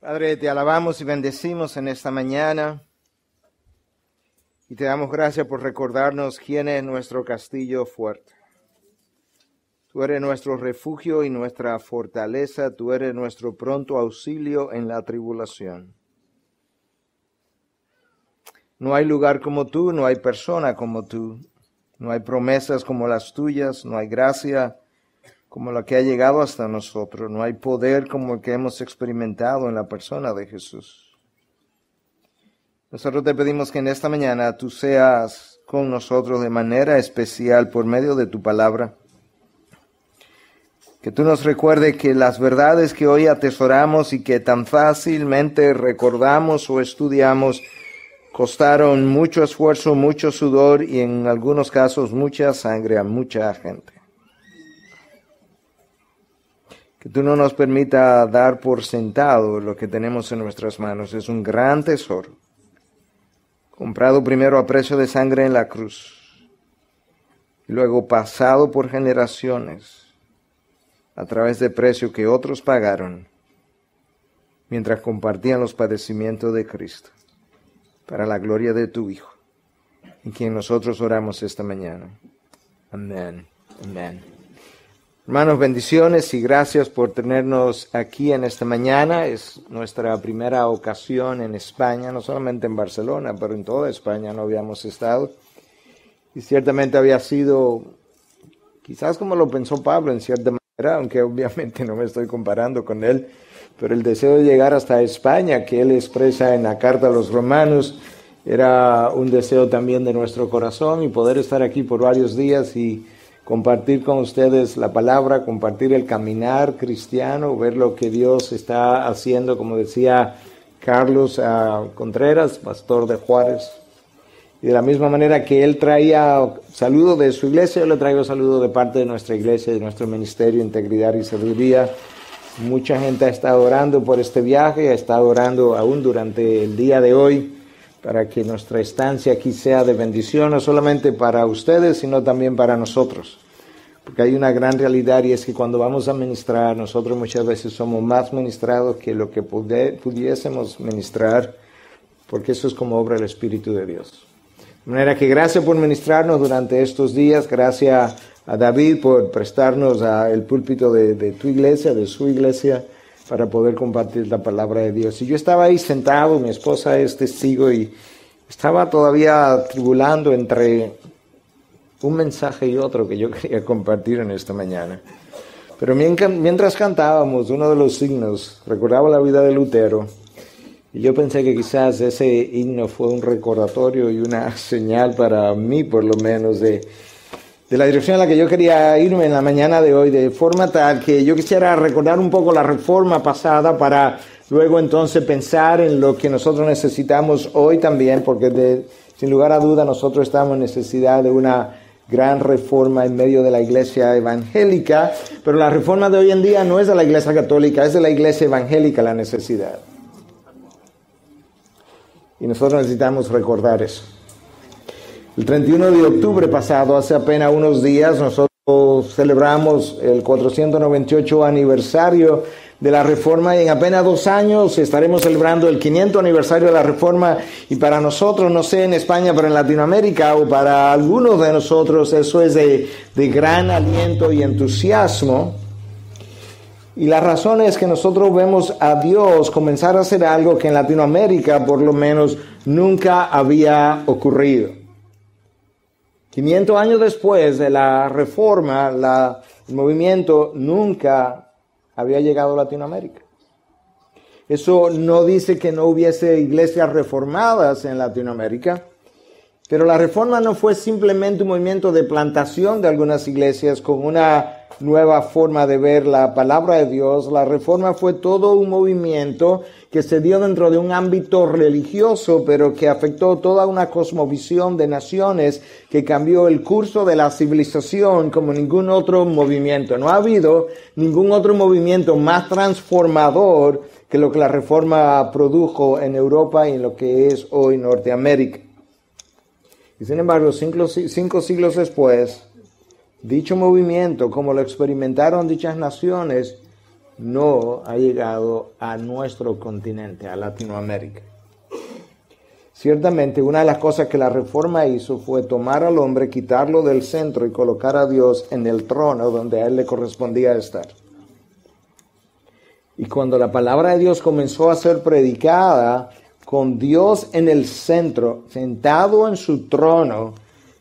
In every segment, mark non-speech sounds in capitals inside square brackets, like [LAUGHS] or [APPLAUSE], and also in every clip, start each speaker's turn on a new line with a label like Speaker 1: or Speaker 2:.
Speaker 1: Padre, te alabamos y bendecimos en esta mañana y te damos gracias por recordarnos quién es nuestro castillo fuerte. Tú eres nuestro refugio y nuestra fortaleza, tú eres nuestro pronto auxilio en la tribulación. No hay lugar como tú, no hay persona como tú, no hay promesas como las tuyas, no hay gracia como la que ha llegado hasta nosotros, no hay poder como el que hemos experimentado en la persona de Jesús. Nosotros te pedimos que en esta mañana tú seas con nosotros de manera especial por medio de tu palabra que tú nos recuerde que las verdades que hoy atesoramos y que tan fácilmente recordamos o estudiamos costaron mucho esfuerzo, mucho sudor y en algunos casos mucha sangre a mucha gente. Que tú no nos permita dar por sentado lo que tenemos en nuestras manos. Es un gran tesoro, comprado primero a precio de sangre en la cruz, y luego pasado por generaciones a través de precio que otros pagaron mientras compartían los padecimientos de Cristo, para la gloria de tu Hijo, en quien nosotros oramos esta mañana. Amén. Amén. Hermanos, bendiciones y gracias por tenernos aquí en esta mañana. Es nuestra primera ocasión en España, no solamente en Barcelona, pero en toda España no habíamos estado. Y ciertamente había sido, quizás como lo pensó Pablo en cierta manera, aunque [LAUGHS] obviamente no me estoy comparando con él, pero el deseo de llegar hasta España que él expresa en la carta a los romanos era un deseo también de nuestro corazón y poder estar aquí por varios días y compartir con ustedes la palabra, compartir el caminar cristiano, ver lo que Dios está haciendo, como decía Carlos ah, Contreras, pastor de Juárez, y de la misma manera que él traía saludo de su iglesia, yo le traigo saludo de parte de nuestra iglesia, de nuestro ministerio, Integridad y Sabiduría. Mucha gente ha estado orando por este viaje, ha estado orando aún durante el día de hoy para que nuestra estancia aquí sea de bendición, no solamente para ustedes, sino también para nosotros. Porque hay una gran realidad y es que cuando vamos a ministrar, nosotros muchas veces somos más ministrados que lo que pudiésemos ministrar, porque eso es como obra del Espíritu de Dios. De manera que gracias por ministrarnos durante estos días, gracias a David por prestarnos el púlpito de, tu iglesia, de su iglesia, para poder compartir la palabra de Dios. Y yo estaba ahí sentado, mi esposa es testigo, y estaba todavía tribulando entre un mensaje y otro que yo [LAUGHS] quería compartir en esta mañana. Pero mientras cantábamos, uno de los signos recordaba la vida de Lutero y yo pensé que quizás ese himno fue un recordatorio y una [LAUGHS] señal para mí, por lo menos, de, de la dirección a la que yo quería irme en la mañana de hoy, de forma tal que yo quisiera recordar un poco la reforma pasada para luego entonces pensar en lo que nosotros necesitamos hoy también, porque sin lugar a duda nosotros estamos en necesidad de una gran reforma en medio de la iglesia evangélica, pero la reforma de hoy en día no es de la iglesia católica, es de la iglesia evangélica la necesidad. Y nosotros necesitamos recordar eso. El 31 de octubre pasado, hace apenas unos días, nosotros celebramos el 498 aniversario de la Reforma y en apenas dos años estaremos celebrando el 500 aniversario de la Reforma y para nosotros, no sé en España, pero en Latinoamérica o para algunos de nosotros eso es de, gran aliento y entusiasmo y la razón es que nosotros vemos a Dios comenzar a hacer algo que en Latinoamérica por lo menos nunca había ocurrido. 500 años después de la reforma, el movimiento nunca había llegado a Latinoamérica. Eso no dice que no hubiese iglesias reformadas en Latinoamérica, pero la reforma no fue simplemente un movimiento de plantación de algunas iglesias con una nueva forma de ver la palabra de Dios. La reforma fue todo un movimiento que se dio dentro de un ámbito religioso, pero que afectó toda una cosmovisión de naciones que cambió el curso de la civilización como ningún otro movimiento. No ha habido ningún otro movimiento más transformador que lo que la reforma produjo en Europa y en lo que es hoy Norteamérica. Y sin embargo, cinco, cinco siglos después, Dicho movimiento, como lo experimentaron dichas naciones, no ha llegado a nuestro continente, a Latinoamérica. Ciertamente, una de las cosas que la reforma hizo fue tomar al hombre, quitarlo del centro y colocar a Dios en el trono donde a él le correspondía estar. Y cuando la palabra de Dios comenzó a ser predicada, con Dios en el centro, sentado en su trono,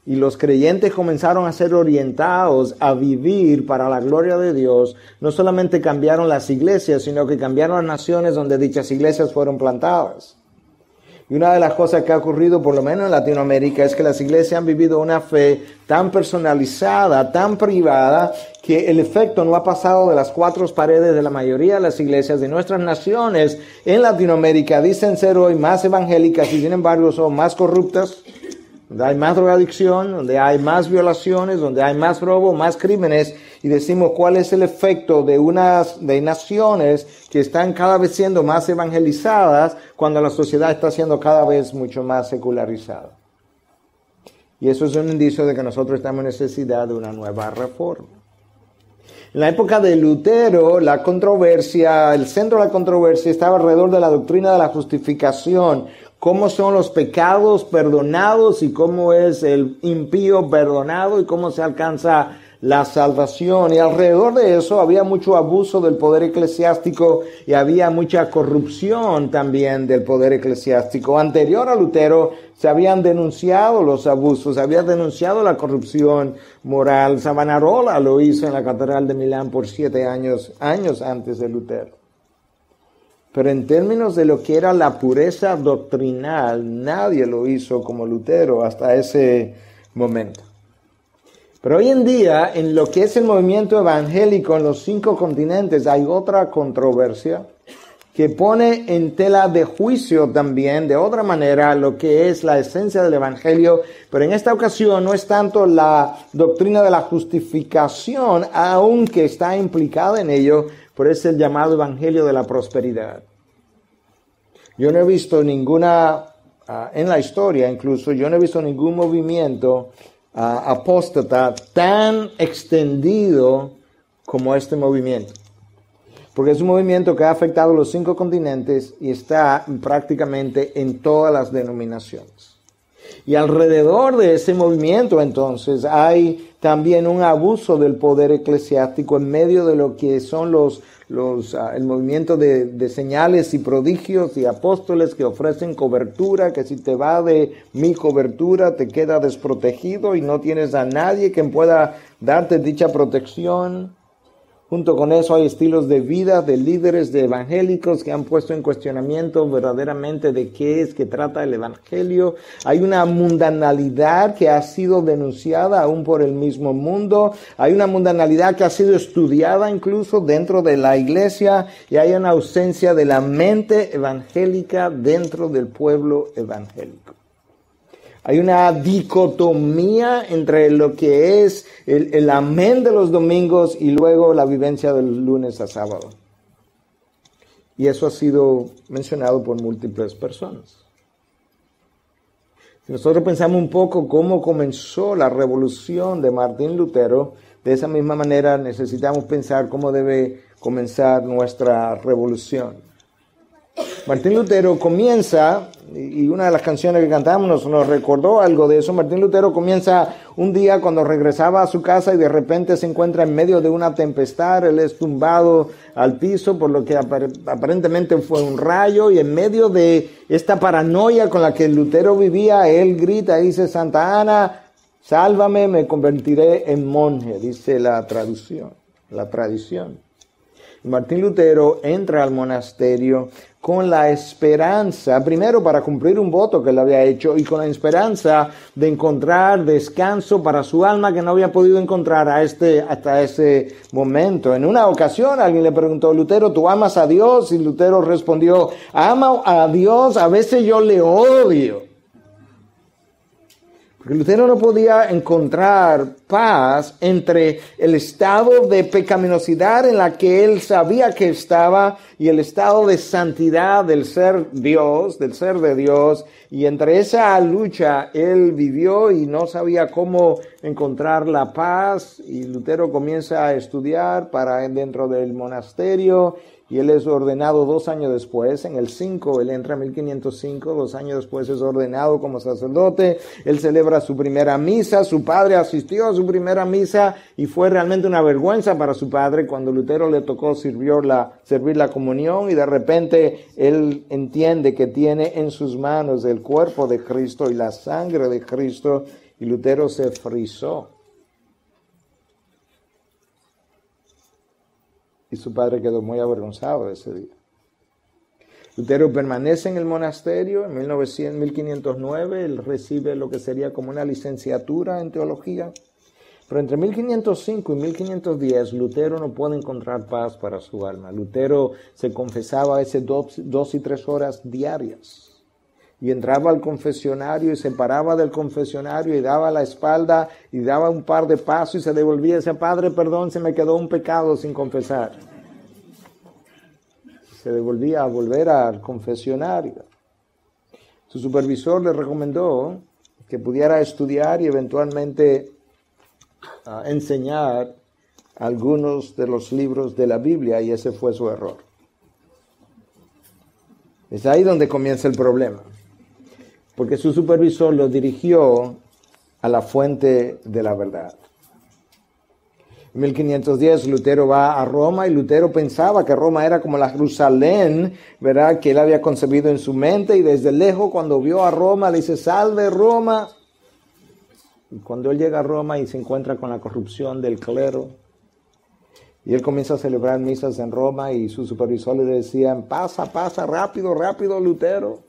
Speaker 1: y los creyentes comenzaron a ser orientados a vivir para la gloria de Dios, no solamente cambiaron las iglesias, sino que cambiaron las naciones donde dichas iglesias fueron plantadas. Y una de las cosas que ha ocurrido, por lo menos en Latinoamérica, es que las iglesias han vivido una fe tan personalizada, tan privada, que el efecto no ha pasado de las cuatro paredes de la mayoría de las iglesias de nuestras naciones en Latinoamérica. Dicen ser hoy más evangélicas y sin embargo son más corruptas, donde hay más drogadicción, donde hay más violaciones, donde hay más robo, más crímenes, y decimos cuál es el efecto de unas de naciones que están cada vez siendo más evangelizadas cuando la sociedad está siendo cada vez mucho más secularizada. Y eso es un indicio de que nosotros estamos en necesidad de una nueva reforma. En la época de Lutero, la controversia, el centro de la controversia estaba alrededor de la doctrina de la justificación, cómo son los pecados perdonados y cómo es el impío perdonado y cómo se alcanza la salvación. Y alrededor de eso había mucho abuso del poder eclesiástico y había mucha corrupción también del poder eclesiástico. Anterior a Lutero se habían denunciado los abusos, se había denunciado la corrupción moral. Savonarola lo hizo en la Catedral de Milán por siete años, años antes de Lutero. Pero en términos de lo que era la pureza doctrinal, nadie lo hizo como Lutero hasta ese momento. Pero hoy en día, en lo que es el movimiento evangélico en los cinco continentes, hay otra controversia que pone en tela de juicio también, de otra manera, lo que es la esencia del Evangelio, pero en esta ocasión no es tanto la doctrina de la justificación, aunque está implicada en ello, por es el llamado Evangelio de la Prosperidad. Yo no he visto ninguna, ah, en la historia incluso, yo no he visto ningún movimiento ah, apóstata tan extendido como este movimiento. Porque es un movimiento que ha afectado los cinco continentes y está prácticamente en todas las denominaciones. Y alrededor de ese movimiento entonces hay también un abuso del poder eclesiástico en medio de lo que son los, los, ah, el movimiento de, de, señales y prodigios y apóstoles que ofrecen cobertura, que si te va de mi cobertura te queda desprotegido y no tienes a nadie que pueda darte dicha protección. Junto con eso hay estilos de vida de líderes de evangélicos que han puesto en cuestionamiento verdaderamente de qué es que trata el evangelio. Hay una mundanalidad que ha sido denunciada aún por el mismo mundo. Hay una mundanalidad que ha sido estudiada incluso dentro de la iglesia y hay una ausencia de la mente evangélica dentro del pueblo evangélico. Hay una dicotomía entre lo que es el, amén de los domingos y luego la vivencia del lunes a sábado. Y eso ha sido mencionado por múltiples personas. Si nosotros pensamos un poco cómo comenzó la revolución de Martín Lutero, de esa misma manera necesitamos pensar cómo debe comenzar nuestra revolución. Martín Lutero comienza y una de las canciones que cantamos nos, recordó algo de eso. Martín Lutero comienza un día cuando regresaba a su casa y de repente se encuentra en medio de una tempestad, él es tumbado al piso por lo que aparentemente fue un rayo y en medio de esta paranoia con la que Lutero vivía, él grita dice, Santa Ana, sálvame, me convertiré en monje, dice la traducción, la tradición. Martín Lutero entra al monasterio con la esperanza, primero para cumplir un voto que él había hecho y con la esperanza de encontrar descanso para su alma que no había podido encontrar a este, hasta ese momento. En una ocasión alguien le preguntó, Lutero, ¿tú amas a Dios? Y Lutero respondió, amo a Dios, a veces yo le odio. Porque Lutero no podía encontrar paz entre el estado de pecaminosidad en la que él sabía que estaba y el estado de santidad del ser Dios, del ser de Dios. Y entre esa lucha él vivió y no sabía cómo encontrar la paz. Y Lutero comienza a estudiar para dentro del monasterio y él es ordenado dos años después, en el 5, él entra en 1505, dos años después es ordenado como sacerdote, él celebra su primera misa, su padre asistió a su primera misa y fue realmente una vergüenza para su padre cuando Lutero le tocó servir la, servir la comunión y de repente él entiende que tiene en sus manos el cuerpo de Cristo y la sangre de Cristo y Lutero se frizó. Y su padre quedó muy avergonzado ese día. Lutero permanece en el monasterio en 1900, 1509, él recibe lo que sería como una licenciatura en teología, pero entre 1505 y 1510 Lutero no puede encontrar paz para su alma. Lutero se confesaba a veces dos y tres horas diarias y entraba al confesionario y se paraba del confesionario y daba la espalda y daba un par de pasos y se devolvía y decía, Padre, perdón, se me quedó un pecado sin confesar. Se devolvía a volver al confesionario. Su supervisor le recomendó que pudiera estudiar y eventualmente ah, enseñar algunos de los libros de la Biblia y ese fue su error. Es ahí donde comienza el problema porque su supervisor lo dirigió a la fuente de la verdad. En 1510 Lutero va a Roma y Lutero pensaba que Roma era como la Jerusalén, ¿verdad? Que él había concebido en su mente y desde lejos cuando vio a Roma le dice, salve Roma. Y cuando él llega a Roma y se encuentra con la corrupción del clero, y él comienza a celebrar misas en Roma y su supervisor le decían, pasa, pasa, rápido, rápido Lutero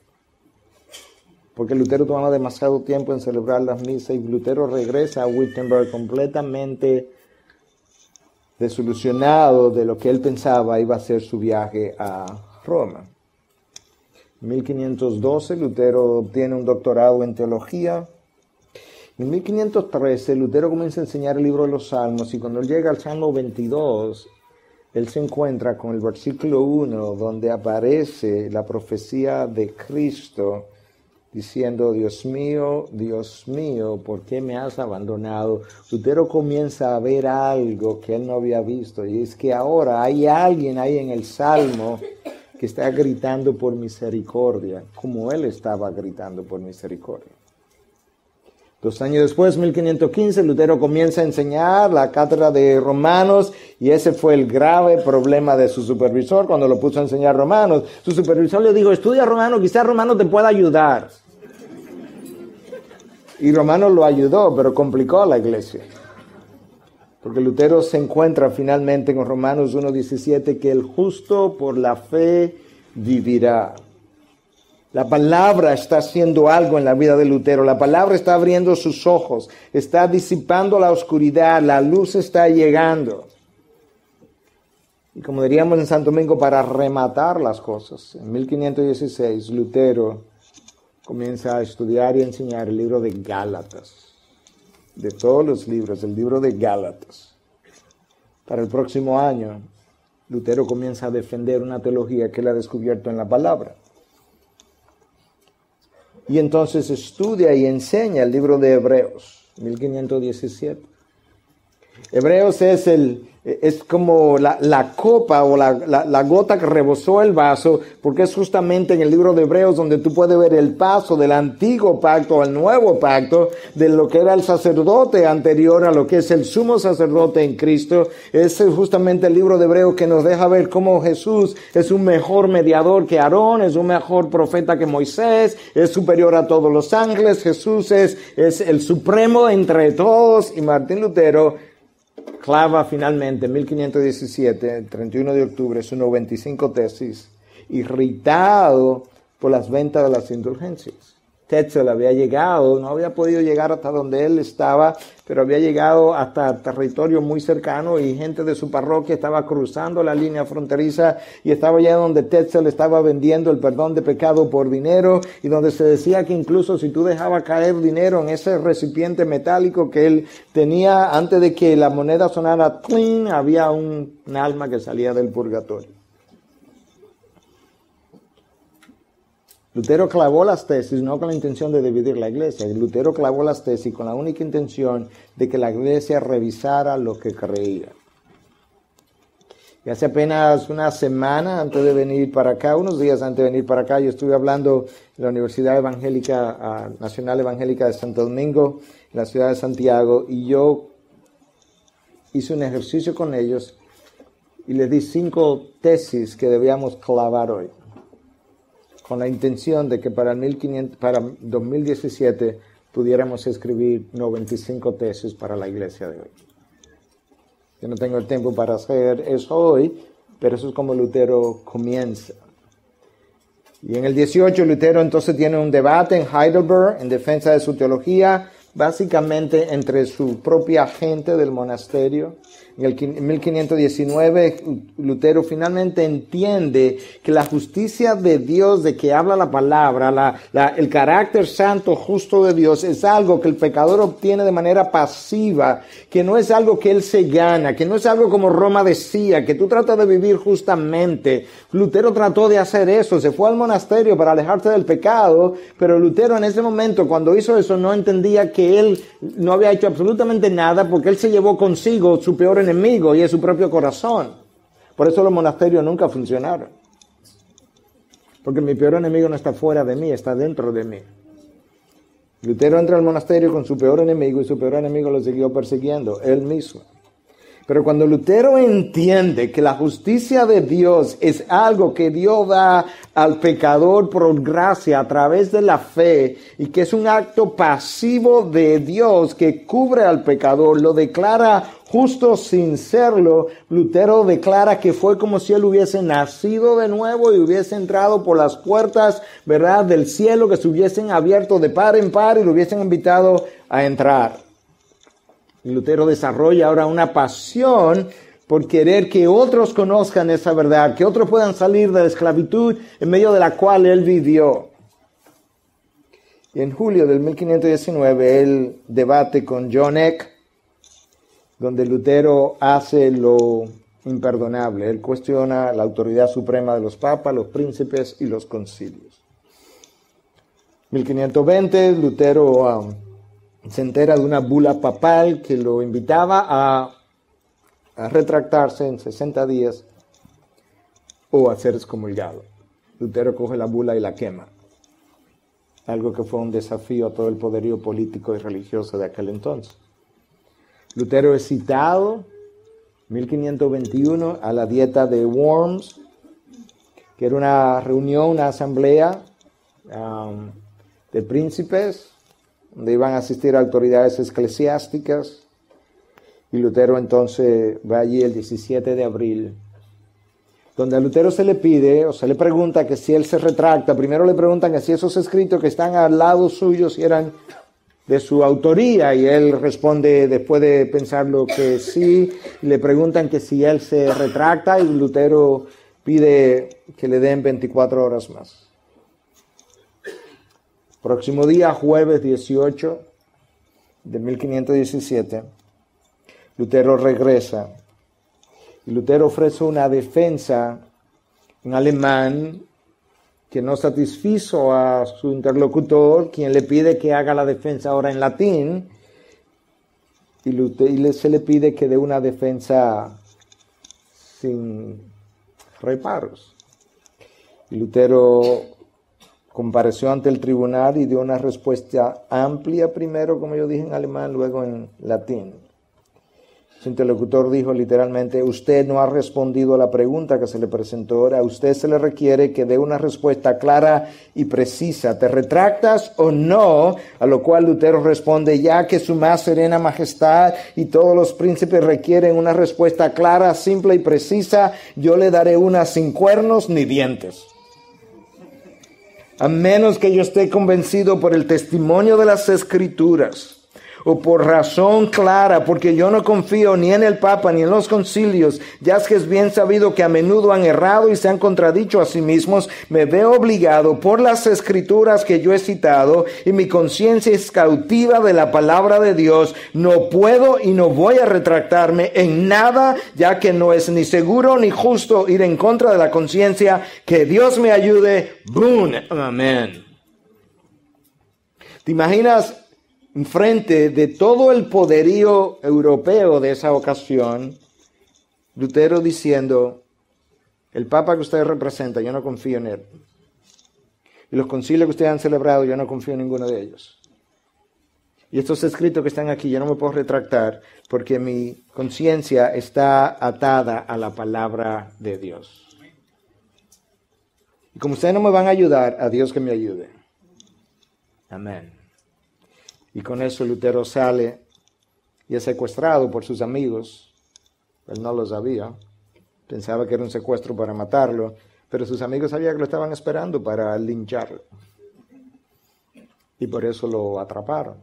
Speaker 1: porque Lutero tomaba demasiado tiempo en celebrar las misas y Lutero regresa a Wittenberg completamente desilusionado de lo que él pensaba iba a ser su viaje a Roma. En 1512 Lutero obtiene un doctorado en teología. En 1513 Lutero comienza a enseñar el libro de los Salmos y cuando llega al Salmo 22, él se encuentra con el versículo 1 donde aparece la profecía de Cristo diciendo, Dios mío, Dios mío, ¿por qué me has abandonado? Lutero comienza a ver algo que él no había visto y es que ahora hay alguien ahí en el Salmo que está gritando por misericordia, como él estaba gritando por misericordia. Dos años después, 1515, Lutero comienza a enseñar la cátedra de Romanos y ese fue el grave problema de su supervisor cuando lo puso a enseñar Romanos. Su supervisor le dijo, estudia Romano, quizás Romano te pueda ayudar. Y Romano lo ayudó, pero complicó a la iglesia. Porque Lutero se encuentra finalmente con Romanos 1.17 que el justo por la fe vivirá. La palabra está haciendo algo en la vida de Lutero. La palabra está abriendo sus ojos, está disipando la oscuridad, la luz está llegando. Y como diríamos en Santo Domingo, para rematar las cosas, en 1516 Lutero comienza a estudiar y enseñar el libro de Gálatas. De todos los libros, el libro de Gálatas. Para el próximo año, Lutero comienza a defender una teología que él ha descubierto en la palabra y entonces estudia y enseña el libro de Hebreos, 1517. Hebreos es el, es como la, copa o la, gota que rebosó el vaso, porque es justamente en el libro de Hebreos donde tú puedes ver el paso del antiguo pacto al nuevo pacto, de lo que era el sacerdote anterior a lo que es el sumo sacerdote en Cristo. Es justamente el libro de Hebreos que nos deja ver cómo Jesús es un mejor mediador que Aarón, es un mejor profeta que Moisés, es superior a todos los ángeles, Jesús es, es el supremo entre todos y Martín Lutero clava finalmente en 1517, el 31 de octubre, su 95 tesis, irritado por las ventas de las indulgencias. Tetzel había llegado, no había podido llegar hasta donde él estaba, pero había llegado hasta territorio muy cercano y gente de su parroquia estaba cruzando la línea fronteriza y estaba allá donde Tetzel estaba vendiendo el perdón de pecado por dinero y donde se decía que incluso si tú dejabas caer dinero en ese recipiente metálico que él tenía antes de que la moneda sonara clean, había un alma que salía del purgatorio. Lutero clavó las tesis no con la intención de dividir la iglesia, Lutero clavó las tesis con la única intención de que la iglesia revisara lo que creía. Y hace apenas una semana antes de venir para acá, unos días antes de venir para acá, yo estuve hablando en la Universidad Evangélica ah, Nacional Evangélica de Santo Domingo, en la ciudad de Santiago, y yo hice un ejercicio con ellos y les di cinco tesis que debíamos clavar hoy con la intención de que para, 1500, para 2017 pudiéramos escribir 95 tesis para la iglesia de hoy. Yo no tengo el tiempo para hacer eso hoy, pero eso es como Lutero comienza. Y en el 18 Lutero entonces tiene un debate en Heidelberg en defensa de su teología, básicamente entre su propia gente del monasterio en el 1519 Lutero finalmente entiende que la justicia de Dios de que habla la palabra, el carácter santo, justo de Dios, es algo que el pecador obtiene de manera pasiva, que no es algo que él se gana, que no es algo como Roma decía, que tú tratas de vivir justamente. Lutero trató de hacer eso, se fue al monasterio para alejarse del pecado, pero Lutero en ese momento, cuando hizo eso, no entendía que él no había hecho absolutamente nada porque él se llevó consigo su peor enemigo y es su propio corazón. Por eso los monasterios nunca funcionaron. Porque mi peor enemigo no está fuera de mí, está dentro de mí. Lutero entra al monasterio con su peor enemigo y su peor enemigo lo siguió persiguiendo, él mismo. Pero cuando Lutero entiende que la justicia de Dios es algo que Dios da al pecador por gracia a través de la fe y que es un acto pasivo de Dios que cubre al pecador, lo declara justo sin serlo, Lutero declara que fue como si él hubiese nacido de nuevo y hubiese entrado por las puertas, ¿verdad?, del cielo que se hubiesen abierto de par en par y lo hubiesen invitado a entrar. Lutero desarrolla ahora una pasión por querer que otros conozcan esa verdad, que otros puedan salir de la esclavitud en medio de la cual él vivió. En julio del 1519 él debate con John Eck, donde Lutero hace lo imperdonable. Él cuestiona la autoridad suprema de los papas, los príncipes y los concilios. 1520, Lutero um, se entera de una bula papal que lo invitaba a, retractarse en 60 días o a ser excomulgado. Lutero coge la bula y la quema. Algo que fue un desafío a todo el poderío político y religioso de aquel entonces. Lutero es citado, 1521, a la dieta de Worms, que era una reunión, una asamblea um, de príncipes, donde iban a asistir autoridades eclesiásticas. Y Lutero entonces va allí el 17 de abril, donde a Lutero se le pide o se le pregunta que si él se retracta, primero le preguntan si esos escritos que están al lado suyo si eran de su autoría y él responde después de pensarlo que sí, le preguntan que si él se retracta y Lutero pide que le den 24 horas más. Próximo día, jueves 18 de 1517, Lutero regresa y Lutero ofrece una defensa en alemán que no satisfizo a su interlocutor, quien le pide que haga la defensa ahora en latín, y, se le pide que dé una defensa sin reparos. Y Lutero compareció ante el tribunal y dio una respuesta amplia primero, como yo dije en alemán, luego en latín. Su interlocutor dijo literalmente, usted no ha respondido a la pregunta que se le presentó ahora, a usted se le requiere que dé una respuesta clara y precisa. ¿Te retractas o no? A lo cual Lutero responde, ya que su más serena majestad y todos los príncipes requieren una respuesta clara, simple y precisa, yo le daré una sin cuernos ni dientes. A menos que yo esté convencido por el testimonio de las escrituras o por razón clara, porque yo no confío ni en el Papa ni en los concilios, ya es que es bien sabido que a menudo han errado y se han contradicho a sí mismos, me veo obligado por las escrituras que yo he citado y mi conciencia es cautiva de la palabra de Dios, no puedo y no voy a retractarme en nada, ya que no es ni seguro ni justo ir en contra de la conciencia, que Dios me ayude. Boom. Amén. ¿Te imaginas frente de todo el poderío europeo de esa ocasión, Lutero diciendo, el Papa que usted representa, yo no confío en él. Y los concilios que ustedes han celebrado, yo no confío en ninguno de ellos. Y estos escritos que están aquí, yo no me puedo retractar porque mi conciencia está atada a la palabra de Dios. Y como ustedes no me van a ayudar, a Dios que me ayude. Amén. Y con eso Lutero sale y es secuestrado por sus amigos. Él no lo sabía. Pensaba que era un secuestro para matarlo, pero sus amigos sabían que lo estaban esperando para lincharlo. Y por eso lo atraparon.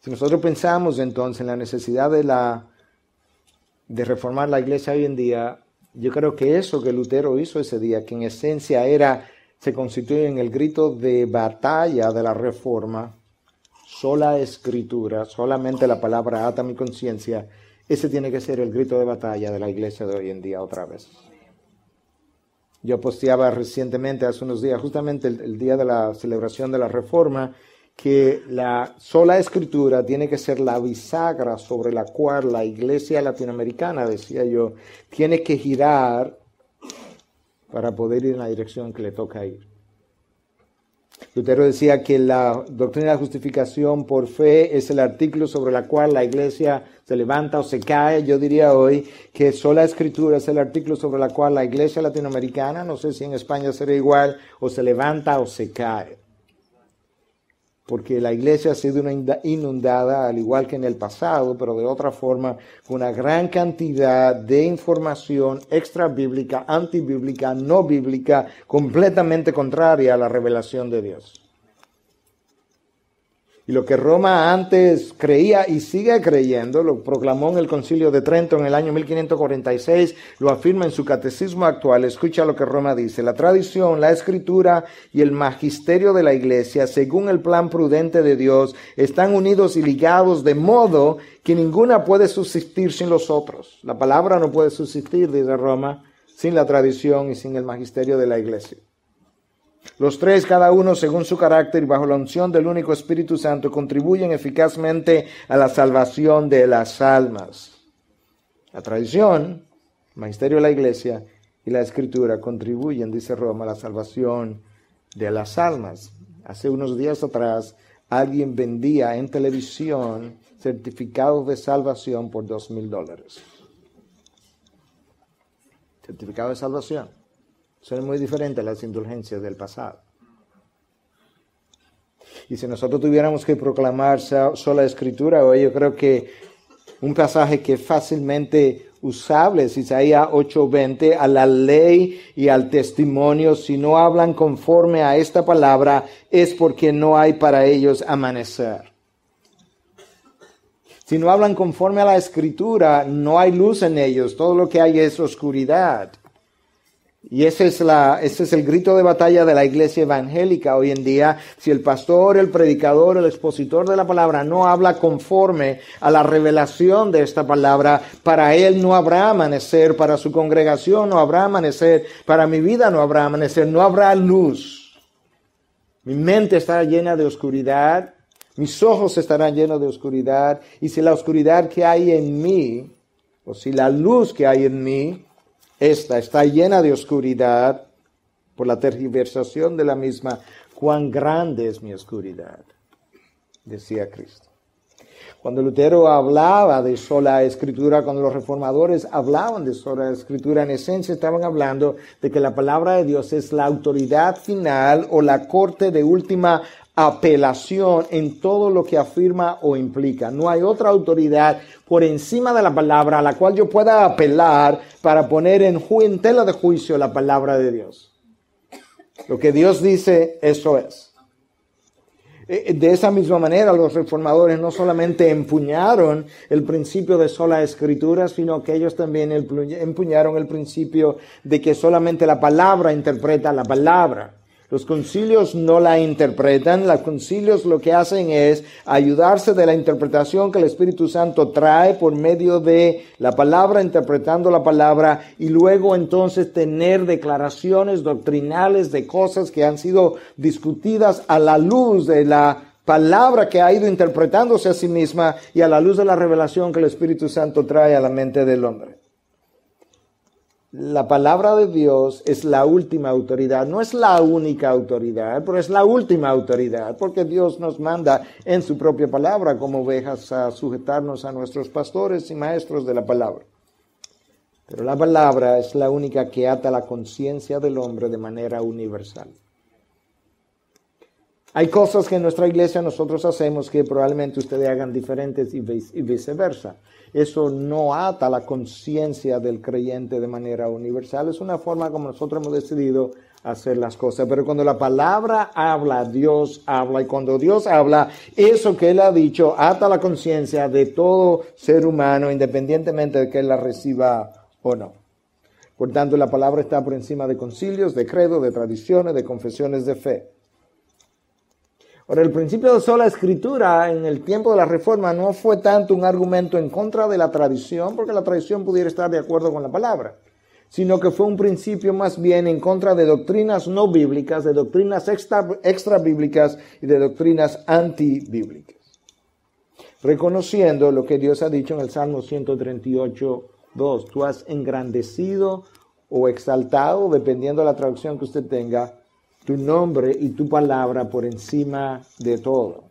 Speaker 1: Si nosotros pensamos entonces en la necesidad de, la, de reformar la iglesia hoy en día, yo creo que eso que Lutero hizo ese día, que en esencia era se constituye en el grito de batalla de la reforma, sola escritura, solamente la palabra ata mi conciencia, ese tiene que ser el grito de batalla de la iglesia de hoy en día otra vez. Yo posteaba recientemente, hace unos días, justamente el, día de la celebración de la reforma, que la sola escritura tiene que ser la bisagra sobre la cual la iglesia latinoamericana, decía yo, tiene que girar para poder ir en la dirección que le toca ir. Lutero decía que la doctrina de la justificación por fe es el artículo sobre el cual la iglesia se levanta o se cae. Yo diría hoy que sola escritura es el artículo sobre el cual la iglesia latinoamericana, no sé si en España será igual, o se levanta o se cae porque la iglesia ha sido inundada, al igual que en el pasado, pero de otra forma, con una gran cantidad de información extra bíblica, antibíblica, no bíblica, completamente contraria a la revelación de Dios. Y lo que Roma antes creía y sigue creyendo, lo proclamó en el Concilio de Trento en el año 1546, lo afirma en su catecismo actual. Escucha lo que Roma dice. La tradición, la escritura y el magisterio de la Iglesia, según el plan prudente de Dios, están unidos y ligados de modo que ninguna puede subsistir sin los otros. La palabra no puede subsistir, dice Roma, sin la tradición y sin el magisterio de la Iglesia. Los tres, cada uno según su carácter y bajo la unción del único Espíritu Santo, contribuyen eficazmente a la salvación de las almas. La tradición, el magisterio de la iglesia y la escritura contribuyen, dice Roma, a la salvación de las almas. Hace unos días atrás alguien vendía en televisión certificados de salvación por dos mil dólares. Certificado de salvación son muy diferentes las indulgencias del pasado. Y si nosotros tuviéramos que proclamar sola escritura hoy, yo creo que un pasaje que es fácilmente usable es Isaías 8:20, a la ley y al testimonio, si no hablan conforme a esta palabra, es porque no hay para ellos amanecer. Si no hablan conforme a la escritura, no hay luz en ellos, todo lo que hay es oscuridad. Y ese es, la, ese es el grito de batalla de la iglesia evangélica hoy en día. Si el pastor, el predicador, el expositor de la palabra no habla conforme a la revelación de esta palabra, para él no habrá amanecer, para su congregación no habrá amanecer, para mi vida no habrá amanecer, no habrá luz. Mi mente estará llena de oscuridad, mis ojos estarán llenos de oscuridad, y si la oscuridad que hay en mí, o si la luz que hay en mí, esta está llena de oscuridad por la tergiversación de la misma. Cuán grande es mi oscuridad, decía Cristo. Cuando Lutero hablaba de sola escritura, cuando los reformadores hablaban de sola escritura, en esencia estaban hablando de que la palabra de Dios es la autoridad final o la corte de última apelación en todo lo que afirma o implica. No hay otra autoridad por encima de la palabra a la cual yo pueda apelar para poner en, tela de juicio la palabra de Dios. Lo que Dios dice, eso es. Eh, de esa misma manera, los reformadores no solamente empuñaron el principio de sola escritura, sino que ellos también empuñaron el principio de que solamente la palabra interpreta la palabra. Los concilios no la interpretan, los concilios lo que hacen es ayudarse de la interpretación que el Espíritu Santo trae por medio de la palabra, interpretando la palabra, y luego entonces tener declaraciones doctrinales de cosas que han sido discutidas a la luz de la palabra que ha ido interpretándose a sí misma y a la luz de la revelación que el Espíritu Santo trae a la mente del hombre. La palabra de Dios es la última autoridad, no es la única autoridad, pero es la última autoridad, porque Dios nos manda en su propia palabra como ovejas a sujetarnos a nuestros pastores y maestros de la palabra. Pero la palabra es la única que ata la conciencia del hombre de manera universal. Hay cosas que en nuestra iglesia nosotros hacemos que probablemente ustedes hagan diferentes y viceversa. Eso no ata la conciencia del creyente de manera universal. Es una forma como nosotros hemos decidido hacer las cosas. Pero cuando la palabra habla, Dios habla. Y cuando Dios habla, eso que Él ha dicho ata la conciencia de todo ser humano, independientemente de que Él la reciba o no. Por tanto, la palabra está por encima de concilios, de credo, de tradiciones, de confesiones de fe. Ahora, el principio de sola escritura en el tiempo de la reforma no fue tanto un argumento en contra de la tradición, porque la tradición pudiera estar de acuerdo con la palabra, sino que fue un principio más bien en contra de doctrinas no bíblicas, de doctrinas extra, bíblicas y de doctrinas antibíblicas. Reconociendo lo que Dios ha dicho en el Salmo 138, 2, tú has engrandecido o exaltado, dependiendo de la traducción que usted tenga, tu nombre y tu palabra por encima de todo.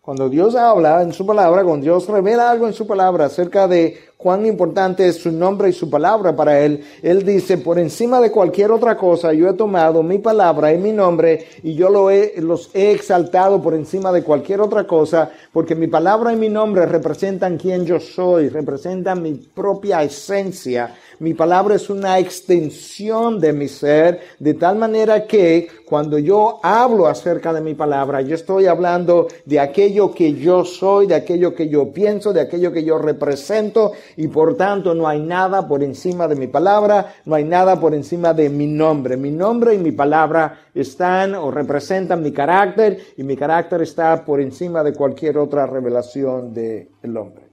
Speaker 1: Cuando Dios habla en su palabra, cuando Dios revela algo en su palabra acerca de cuán importante es su nombre y su palabra para Él, Él dice, por encima de cualquier otra cosa, yo he tomado mi palabra y mi nombre y yo lo he, los he exaltado por encima de cualquier otra cosa, porque mi palabra y mi nombre representan quién yo soy, representan mi propia esencia, mi palabra es una extensión de mi ser, de tal manera que cuando yo hablo acerca de mi palabra, yo estoy hablando de aquello que yo soy, de aquello que yo pienso, de aquello que yo represento, y por tanto no hay nada por encima de mi palabra, no hay nada por encima de mi nombre. Mi nombre y mi palabra están o representan mi carácter, y mi carácter está por encima de cualquier otra revelación del hombre.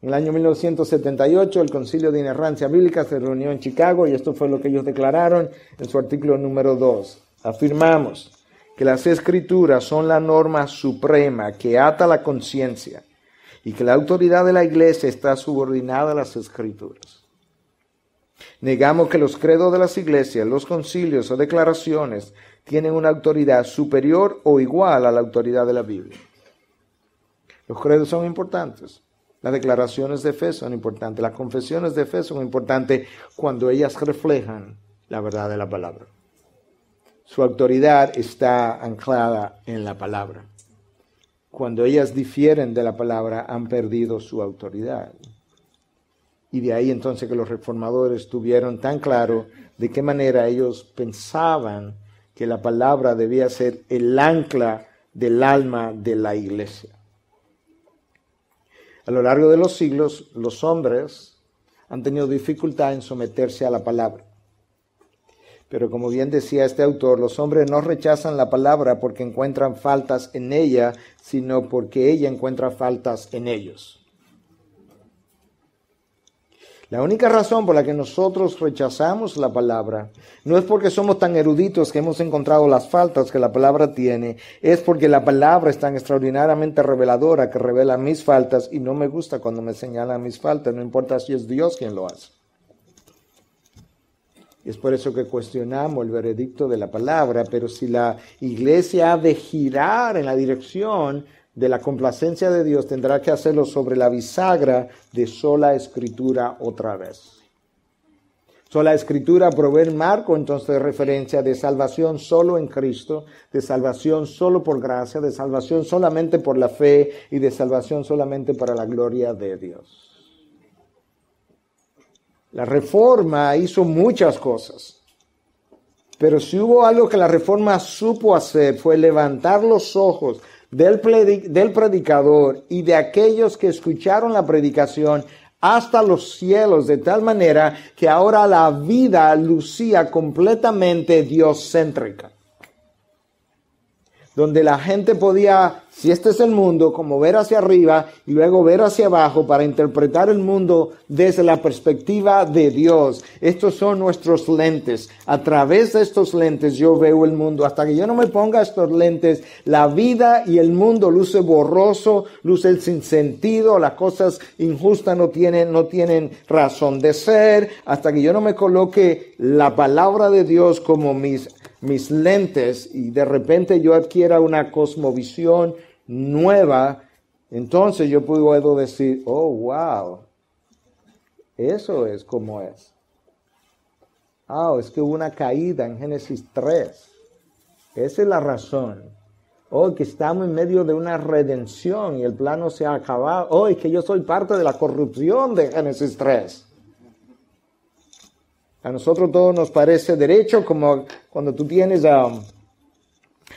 Speaker 1: En el año 1978 el Concilio de Inerrancia Bíblica se reunió en Chicago y esto fue lo que ellos declararon en su artículo número 2. Afirmamos que las escrituras son la norma suprema que ata la conciencia y que la autoridad de la iglesia está subordinada a las escrituras. Negamos que los credos de las iglesias, los concilios o declaraciones tienen una autoridad superior o igual a la autoridad de la Biblia. Los credos son importantes, las declaraciones de fe son importantes, las confesiones de fe son importantes cuando ellas reflejan la verdad de la palabra. Su autoridad está anclada en la palabra. Cuando ellas difieren de la palabra, han perdido su autoridad. Y de ahí entonces que los reformadores tuvieron tan claro de qué manera ellos pensaban que la palabra debía ser el ancla del alma de la iglesia. A lo largo de los siglos, los hombres han tenido dificultad en someterse a la palabra. Pero como bien decía este autor, los hombres no rechazan la palabra porque encuentran faltas en ella, sino porque ella encuentra faltas en ellos. La única razón por la que nosotros rechazamos la palabra no es porque somos tan eruditos que hemos encontrado las faltas que la palabra tiene, es porque la palabra es tan extraordinariamente reveladora que revela mis faltas y no me gusta cuando me señalan mis faltas, no importa si es Dios quien lo hace. Es por eso que cuestionamos el veredicto de la palabra, pero si la iglesia ha de girar en la dirección de la complacencia de Dios tendrá que hacerlo sobre la bisagra de sola escritura otra vez. Sola escritura provee el marco entonces de referencia de salvación solo en Cristo, de salvación solo por gracia, de salvación solamente por la fe y de salvación solamente para la gloria de Dios. La reforma hizo muchas cosas Pero si hubo algo que la reforma supo hacer fue levantar los ojos del, del predicador y de aquellos que escucharon la predicación hasta los cielos, de tal manera que ahora la vida lucía completamente dioscéntrica donde la gente podía, si este es el mundo, como ver hacia arriba y luego ver hacia abajo para interpretar el mundo desde la perspectiva de Dios. Estos son nuestros lentes. A través de estos lentes yo veo el mundo. Hasta que yo no me ponga estos lentes, la vida y el mundo luce borroso, luce el sinsentido, las cosas injustas no tienen, no tienen razón de ser. Hasta que yo no me coloque la palabra de Dios como mis mis lentes y de repente yo adquiera una cosmovisión nueva, entonces yo puedo decir, oh, wow, eso es como es. Ah, es que hubo una caída en Génesis 3. Esa es la razón. Oh, que estamos en medio de una redención y el plano se ha acabado. Oh, es que yo soy parte de la corrupción de Génesis 3. A nosotros todo nos parece derecho, como cuando tú tienes a...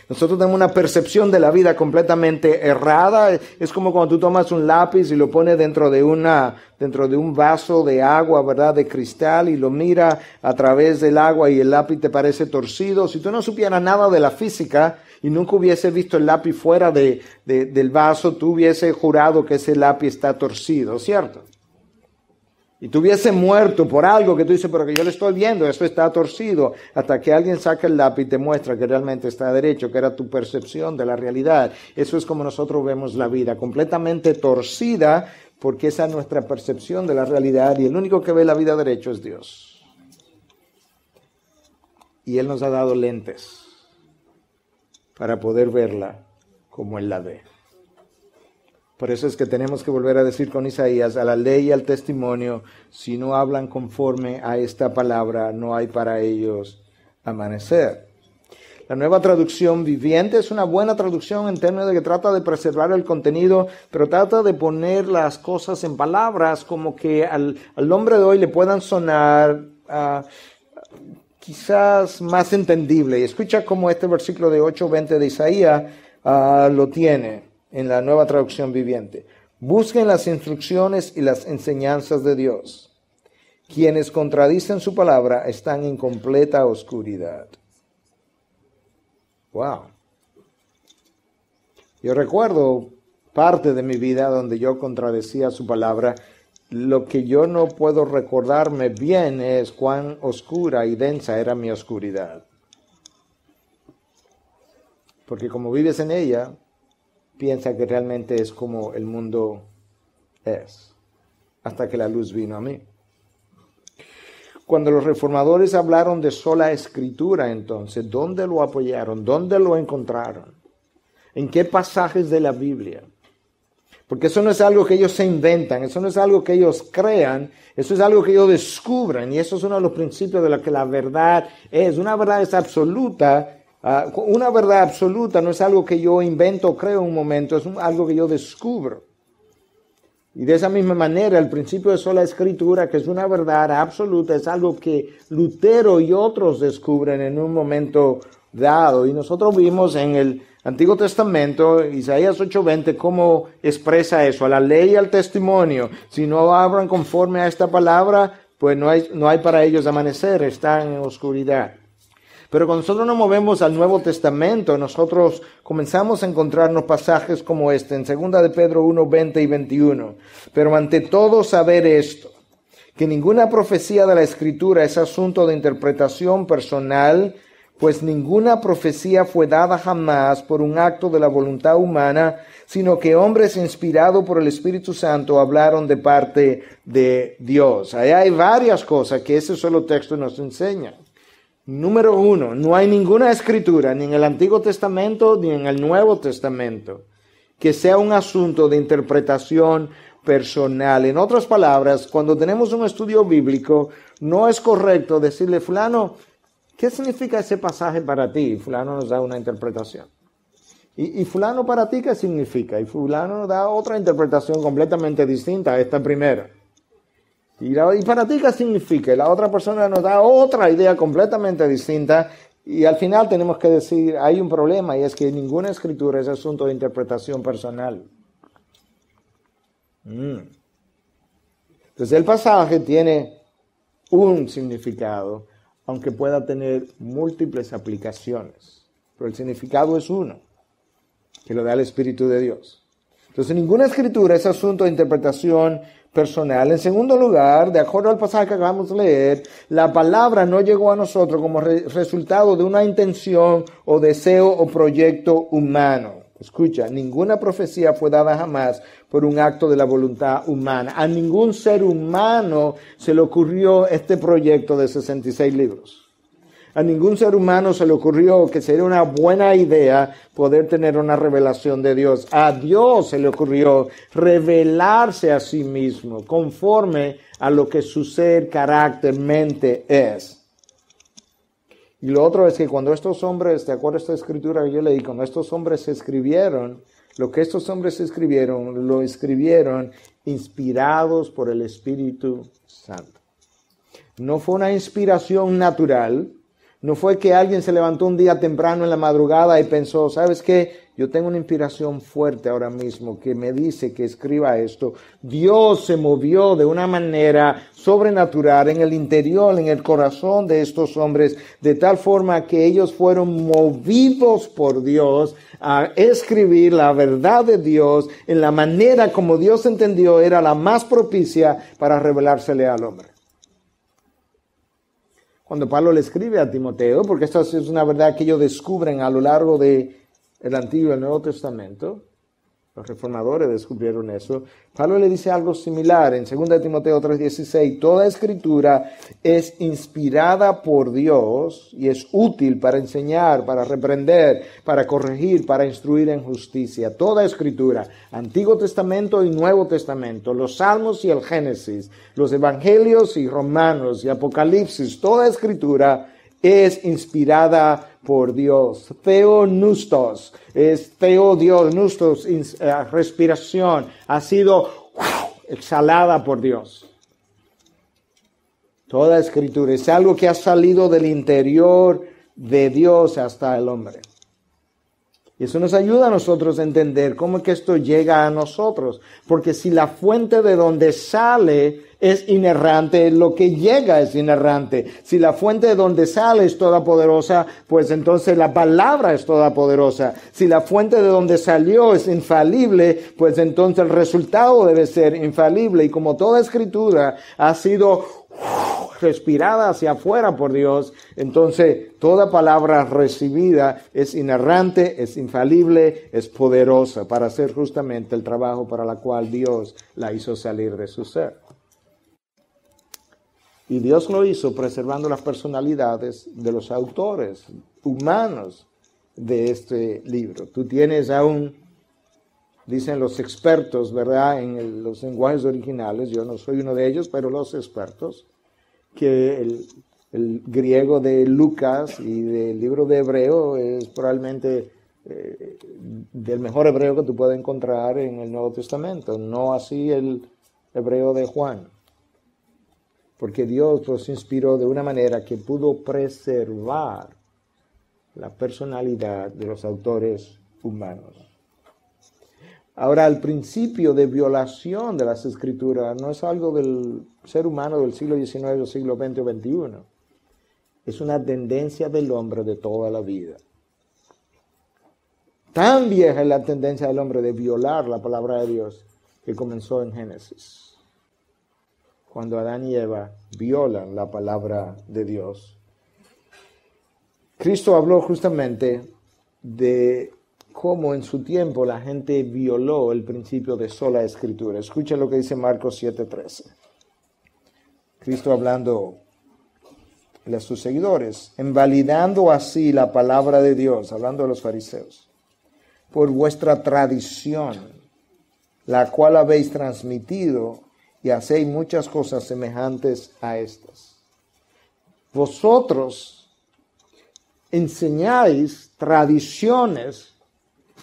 Speaker 1: Nosotros tenemos una percepción de la vida completamente errada. Es como cuando tú tomas un lápiz y lo pones dentro de una, dentro de un vaso de agua, ¿verdad? De cristal y lo mira a través del agua y el lápiz te parece torcido. Si tú no supieras nada de la física y nunca hubiese visto el lápiz fuera de, del vaso, tú hubiese jurado que ese lápiz está torcido, ¿cierto? Y tuviese muerto por algo que tú dices, pero que yo le estoy viendo, esto está torcido, hasta que alguien saca el lápiz y te muestra que realmente está derecho, que era tu percepción de la realidad. Eso es como nosotros vemos la vida, completamente torcida, porque esa es nuestra percepción de la realidad y el único que ve la vida derecho es Dios. Y Él nos ha dado lentes para poder verla como Él la ve. Por eso es que tenemos que volver a decir con Isaías, a la ley y al testimonio, si no hablan conforme a esta palabra, no hay para ellos amanecer. La nueva traducción viviente es una buena traducción en términos de que trata de preservar el contenido, pero trata de poner las cosas en palabras como que al, hombre de hoy le puedan sonar ah, quizás más entendible. Y escucha cómo este versículo de 8.20 de Isaías ah, lo tiene en la nueva traducción viviente. Busquen las instrucciones y las enseñanzas de Dios. Quienes contradicen su palabra están en completa oscuridad. Wow. Yo recuerdo parte de mi vida donde yo contradecía su palabra. Lo que yo no puedo recordarme bien es cuán oscura y densa era mi oscuridad. Porque como vives en ella, piensa que realmente es como el mundo es, hasta que la luz vino a mí. Cuando los reformadores hablaron de sola escritura, entonces, ¿dónde lo apoyaron? ¿Dónde lo encontraron? ¿En qué pasajes de la Biblia? Porque eso no es algo que ellos se inventan, eso no es algo que ellos crean, eso es algo que ellos descubren y eso es uno de los principios de lo que la verdad es. Una verdad es absoluta Ah, una verdad absoluta no es algo que yo invento o creo en un momento, es algo que yo descubro. Y de esa misma manera, el principio de sola escritura, que es una verdad absoluta, es algo que Lutero y otros descubren en un momento dado. Y nosotros vimos en el Antiguo Testamento, Isaías 8:20, cómo expresa eso, a la ley y al testimonio. Si no hablan conforme a esta palabra, pues no hay, no hay para ellos amanecer, están en oscuridad. Pero cuando nosotros nos movemos al Nuevo Testamento, nosotros comenzamos a encontrarnos pasajes como este, en 2 de Pedro 1, 20 y 21. Pero ante todo saber esto, que ninguna profecía de la Escritura es asunto de interpretación personal, pues ninguna profecía fue dada jamás por un acto de la voluntad humana, sino que hombres inspirados por el Espíritu Santo hablaron de parte de Dios. Ahí hay varias cosas que ese solo texto nos enseña. Número uno, no hay ninguna escritura, ni en el Antiguo Testamento ni en el Nuevo Testamento, que sea un asunto de interpretación personal. En otras palabras, cuando tenemos un estudio bíblico, no es correcto decirle, fulano, ¿qué significa ese pasaje para ti? Fulano nos da una interpretación. Y, y, fulano para ti, ¿qué significa? Y fulano nos da otra interpretación completamente distinta a esta primera. ¿Y, para ti qué significa? La otra persona nos da otra idea completamente distinta Y al final tenemos que decir, hay un problema y es que ninguna escritura es asunto de interpretación personal. Mm. Entonces el pasaje tiene un significado, aunque pueda tener múltiples aplicaciones. Pero el significado es uno, que lo da el Espíritu de Dios. Entonces ninguna escritura es asunto de interpretación personal. En segundo lugar, de acuerdo al pasaje que acabamos de leer, la palabra no llegó a nosotros como resultado de una intención o deseo o proyecto humano. Escucha, ninguna profecía fue dada jamás por un acto de la voluntad humana. A ningún ser humano se le ocurrió este proyecto de 66 libros. A ningún ser humano se le ocurrió que sería una buena idea poder tener una revelación de Dios. A Dios se le ocurrió revelarse a sí mismo conforme a lo que su ser, carácter, mente es. Y lo otro es que cuando estos hombres, de acuerdo a esta escritura que yo leí, cuando estos hombres escribieron, lo que estos hombres escribieron, lo escribieron inspirados por el Espíritu Santo. No fue una inspiración natural, no fue que alguien se levantó un día temprano en la madrugada y pensó, ¿sabes qué? Yo tengo una inspiración fuerte ahora mismo que me dice que escriba esto. Dios se movió de una manera sobrenatural en el interior, en el corazón de estos hombres, de tal forma que ellos fueron movidos por Dios a escribir la verdad de Dios en la manera como Dios entendió era la más propicia para revelársele al hombre cuando Pablo le escribe a Timoteo, porque esto es una verdad que ellos descubren a lo largo del el Antiguo y el Nuevo Testamento, los reformadores descubrieron eso. Pablo le dice algo similar en 2 Timoteo 3:16. Toda escritura es inspirada por Dios y es útil para enseñar, para reprender, para corregir, para instruir en justicia. Toda escritura, Antiguo Testamento y Nuevo Testamento, los Salmos y el Génesis, los Evangelios y Romanos y Apocalipsis, toda escritura es inspirada por Dios. Theonustos es Theo Dios, nustos, eh, respiración, ha sido exhalada por Dios. Toda escritura es algo que ha salido del interior de Dios hasta el hombre. Y eso nos ayuda a nosotros a entender cómo es que esto llega a nosotros. Porque si la fuente de donde sale es inerrante, lo que llega es inerrante. Si la fuente de donde sale es toda poderosa, pues entonces la palabra es toda poderosa. Si la fuente de donde salió es infalible, pues entonces el resultado debe ser infalible. Y como toda escritura ha sido respirada hacia afuera por Dios, entonces toda palabra recibida es inerrante, es infalible, es poderosa para hacer justamente el trabajo para la cual Dios la hizo salir de su ser. Y Dios lo hizo preservando las personalidades de los autores humanos de este libro. Tú tienes aún, dicen los expertos, ¿verdad? En los lenguajes originales, yo no soy uno de ellos, pero los expertos, que el, griego de Lucas y del libro de Hebreo es probablemente eh, del mejor hebreo que tú puedes encontrar en el Nuevo Testamento, no así el hebreo de Juan. Porque Dios los inspiró de una manera que pudo preservar la personalidad de los autores humanos. Ahora, el principio de violación de las escrituras no es algo del ser humano del siglo XIX o siglo XX o XXI. Es una tendencia del hombre de toda la vida. Tan vieja es la tendencia del hombre de violar la palabra de Dios que comenzó en Génesis. Cuando Adán y Eva violan la palabra de Dios. Cristo habló justamente de cómo en su tiempo la gente violó el principio de sola escritura. Escucha lo que dice Marcos 7:13. Cristo hablando a sus seguidores, invalidando así la palabra de Dios, hablando de los fariseos, por vuestra tradición, la cual habéis transmitido y hacéis muchas cosas semejantes a estas. Vosotros enseñáis tradiciones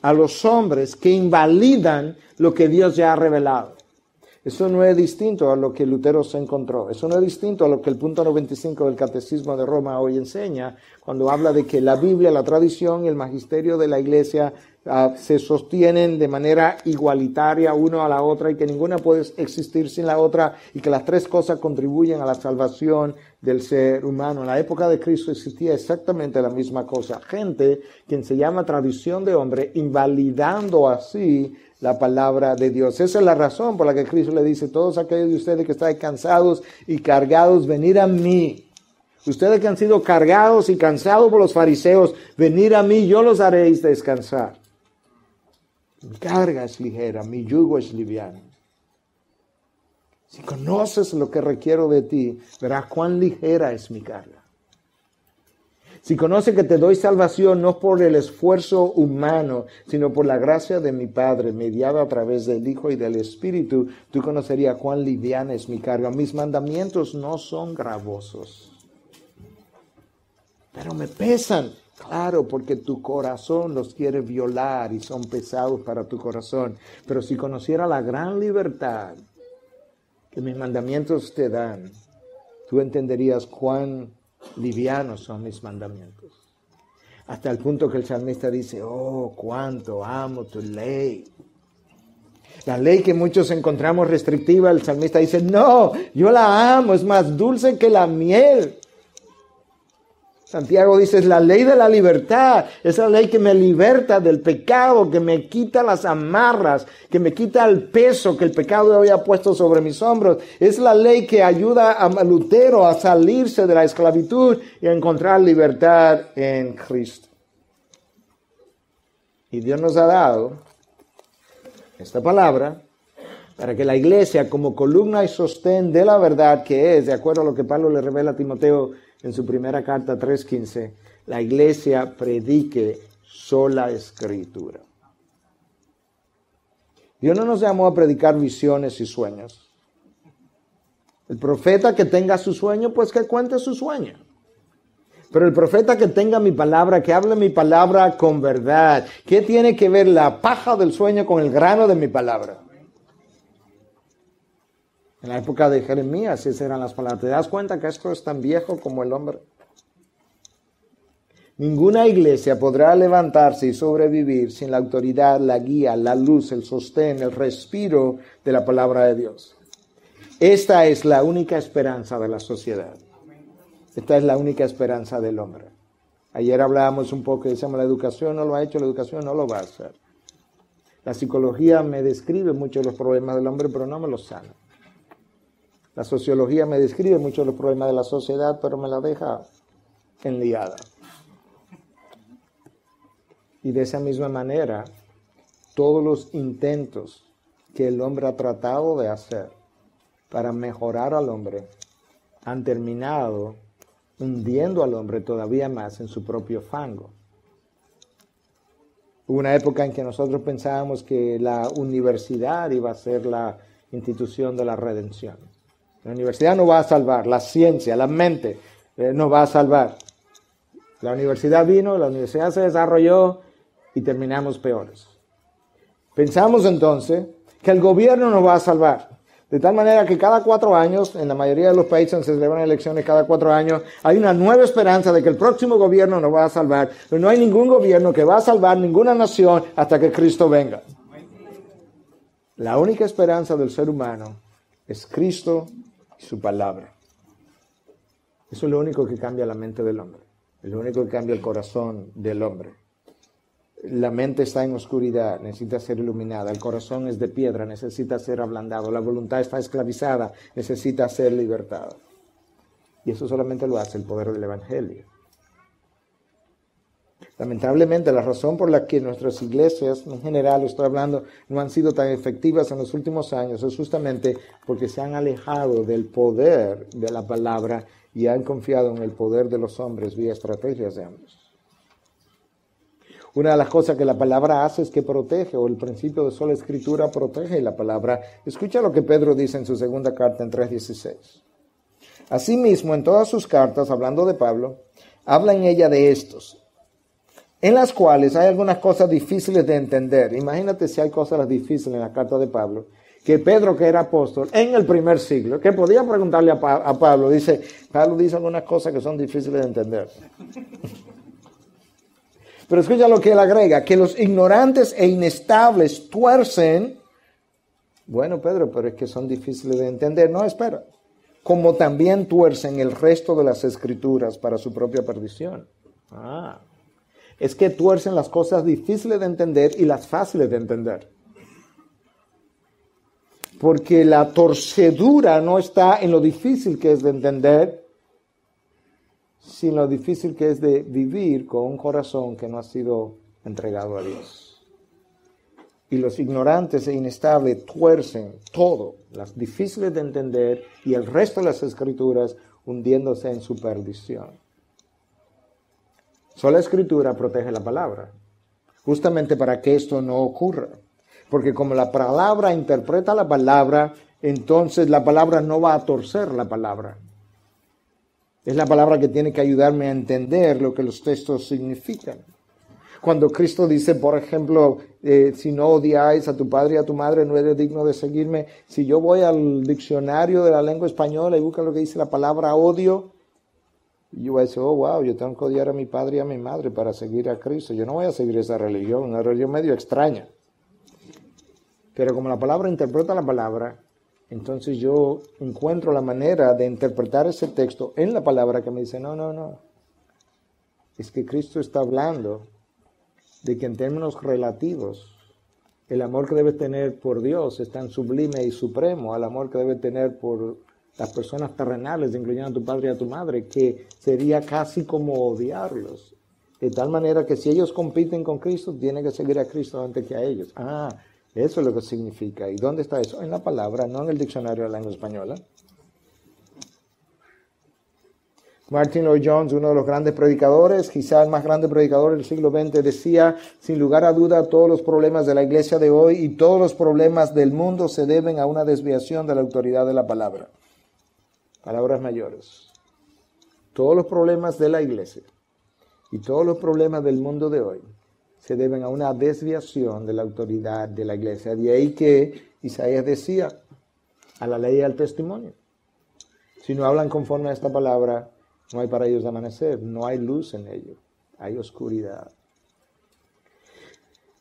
Speaker 1: a los hombres que invalidan lo que Dios ya ha revelado. Eso no es distinto a lo que Lutero se encontró. Eso no es distinto a lo que el punto 95 del Catecismo de Roma hoy enseña, cuando habla de que la Biblia, la tradición y el magisterio de la Iglesia ah, se sostienen de manera igualitaria uno a la otra y que ninguna puede existir sin la otra y que las tres cosas contribuyen a la salvación del ser humano. En la época de Cristo existía exactamente la misma cosa. Gente, quien se llama tradición de hombre, invalidando así la palabra de Dios. Esa es la razón por la que Cristo le dice, todos aquellos de ustedes que están cansados y cargados, venir a mí. Ustedes que han sido cargados y cansados por los fariseos, venir a mí, yo los haréis descansar. Mi carga es ligera, mi yugo es liviano. Si conoces lo que requiero de ti, verás cuán ligera es mi carga. Si conoces que te doy salvación no por el esfuerzo humano, sino por la gracia de mi Padre, mediada a través del Hijo y del Espíritu, tú conocerías cuán liviana es mi carga. Mis mandamientos no son gravosos, pero me pesan. Claro, porque tu corazón los quiere violar y son pesados para tu corazón. Pero si conociera la gran libertad que mis mandamientos te dan, tú entenderías cuán livianos son mis mandamientos. Hasta el punto que el salmista dice, oh, cuánto amo tu ley. La ley que muchos encontramos restrictiva, el salmista dice, no, yo la amo, es más dulce que la miel. Santiago dice, es la ley de la libertad, es la ley que me liberta del pecado, que me quita las amarras, que me quita el peso que el pecado había puesto sobre mis hombros. Es la ley que ayuda a Lutero a salirse de la esclavitud y a encontrar libertad en Cristo. Y Dios nos ha dado esta palabra para que la iglesia como columna y sostén de la verdad que es, de acuerdo a lo que Pablo le revela a Timoteo, en su primera carta 3.15, la iglesia predique sola escritura. Dios no nos llamó a predicar visiones y sueños. El profeta que tenga su sueño, pues que cuente su sueño. Pero el profeta que tenga mi palabra, que hable mi palabra con verdad, ¿qué tiene que ver la paja del sueño con el grano de mi palabra? En la época de Jeremías, esas eran las palabras. ¿Te das cuenta que esto es tan viejo como el hombre? Ninguna iglesia podrá levantarse y sobrevivir sin la autoridad, la guía, la luz, el sostén, el respiro de la palabra de Dios. Esta es la única esperanza de la sociedad. Esta es la única esperanza del hombre. Ayer hablábamos un poco, decíamos, la educación no lo ha hecho, la educación no lo va a hacer. La psicología me describe muchos de los problemas del hombre, pero no me los sana. La sociología me describe mucho los problemas de la sociedad, pero me la deja enliada. Y de esa misma manera, todos los intentos que el hombre ha tratado de hacer para mejorar al hombre han terminado hundiendo al hombre todavía más en su propio fango. Hubo una época en que nosotros pensábamos que la universidad iba a ser la institución de la redención. La universidad no va a salvar, la ciencia, la mente eh, no va a salvar. La universidad vino, la universidad se desarrolló y terminamos peores. Pensamos entonces que el gobierno nos va a salvar. De tal manera que cada cuatro años, en la mayoría de los países se celebran elecciones cada cuatro años, hay una nueva esperanza de que el próximo gobierno nos va a salvar. Pero no hay ningún gobierno que va a salvar ninguna nación hasta que Cristo venga. La única esperanza del ser humano es Cristo su palabra. Eso es lo único que cambia la mente del hombre, es lo único que cambia el corazón del hombre. La mente está en oscuridad, necesita ser iluminada, el corazón es de piedra, necesita ser ablandado, la voluntad está esclavizada, necesita ser libertada. Y eso solamente lo hace el poder del Evangelio. Lamentablemente, la razón por la que nuestras iglesias, en general estoy hablando, no han sido tan efectivas en los últimos años es justamente porque se han alejado del poder de la palabra y han confiado en el poder de los hombres vía estrategias de hombres. Una de las cosas que la palabra hace es que protege, o el principio de sola escritura protege la palabra. Escucha lo que Pedro dice en su segunda carta en 3.16. Asimismo, en todas sus cartas, hablando de Pablo, habla en ella de estos, en las cuales hay algunas cosas difíciles de entender. Imagínate si hay cosas difíciles en la carta de Pablo.
Speaker 2: que Pedro, que era apóstol, en el primer siglo, que podía preguntarle a, Pablo, dice, Pablo dice algunas cosas que son difíciles de entender. [LAUGHS] Pero escucha lo que él agrega, que los ignorantes e inestables tuercen, bueno Pedro, pero es que son difíciles de entender, no, espera, como también tuercen el resto de las escrituras para su propia perdición. Ah, es que tuercen las cosas difíciles de entender y las fáciles de entender. Porque la torcedura no está en lo difícil que es de entender, sino lo difícil que es de vivir con un corazón que no ha sido entregado a Dios. Y los ignorantes e inestables tuercen todo, las difíciles de entender y el resto de las escrituras hundiéndose en su perdición. Solo la escritura protege la palabra, justamente para que esto no ocurra. Porque como la palabra interpreta la palabra, entonces la palabra no va a torcer la palabra. Es la palabra que tiene que ayudarme a entender lo que los textos significan. Cuando Cristo dice, por ejemplo, eh, si no odiáis a tu padre y a tu madre, no eres digno de seguirme. Si yo voy al diccionario de la lengua española y busco lo que dice la palabra odio, y yo voy a decir, oh, wow, yo tengo que odiar a mi padre y a mi madre para seguir a Cristo. Yo no voy a seguir esa religión, una religión medio extraña. Pero como la palabra interpreta la palabra, entonces yo encuentro la manera de interpretar ese texto en la palabra que me dice, no, no, no. Es que Cristo está hablando de que en términos relativos, el amor que debe tener por Dios es tan sublime y supremo al amor que debe tener por las personas terrenales, incluyendo a tu padre y a tu madre, que sería casi como odiarlos. De tal manera que si ellos compiten con Cristo, tienen que seguir a Cristo antes que a ellos. Ah, eso es lo que significa. ¿Y dónde está eso? En la palabra, no en el diccionario de la lengua española. Martin Lloyd Jones, uno de los grandes predicadores, quizás el más grande predicador del siglo XX, decía, sin lugar a duda, todos los problemas de la iglesia de hoy y todos los problemas del mundo se deben a una desviación de la autoridad de la palabra palabras mayores. Todos los problemas de la iglesia y todos los problemas del mundo de hoy se deben a una desviación de la autoridad de la iglesia. De ahí que Isaías decía, a la ley y al testimonio. Si no hablan conforme a esta palabra, no hay para ellos amanecer, no hay luz en ellos, hay oscuridad.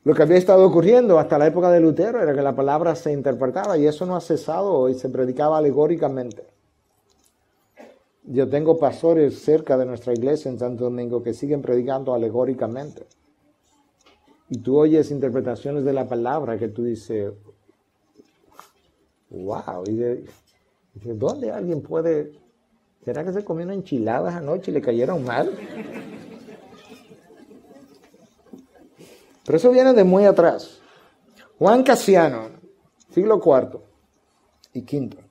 Speaker 2: Lo que había estado ocurriendo hasta la época de Lutero era que la palabra se interpretaba y eso no ha cesado hoy, se predicaba alegóricamente. Yo tengo pastores cerca de nuestra iglesia en Santo Domingo que siguen predicando alegóricamente. Y tú oyes interpretaciones de la palabra que tú dices, wow, y de, ¿dónde alguien puede, será que se comió una enchiladas anoche y le cayeron mal? Pero eso viene de muy atrás. Juan Casiano, siglo IV y V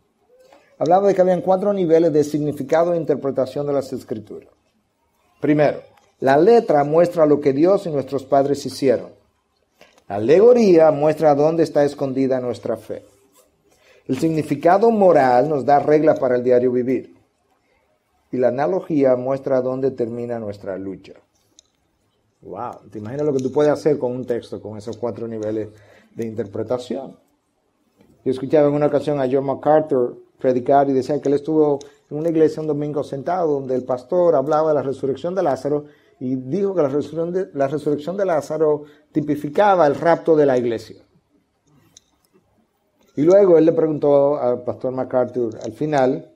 Speaker 2: hablaba de que habían cuatro niveles de significado e interpretación de las escrituras. Primero, la letra muestra lo que Dios y nuestros padres hicieron. La alegoría muestra dónde está escondida nuestra fe. El significado moral nos da reglas para el diario vivir. Y la analogía muestra dónde termina nuestra lucha. Wow, ¿te imaginas lo que tú puedes hacer con un texto con esos cuatro niveles de interpretación? Yo escuchaba en una ocasión a John MacArthur predicar y decía que él estuvo en una iglesia un domingo sentado donde el pastor hablaba de la resurrección de Lázaro y dijo que la resurrección de, la resurrección de Lázaro tipificaba el rapto de la iglesia. Y luego él le preguntó al pastor MacArthur al final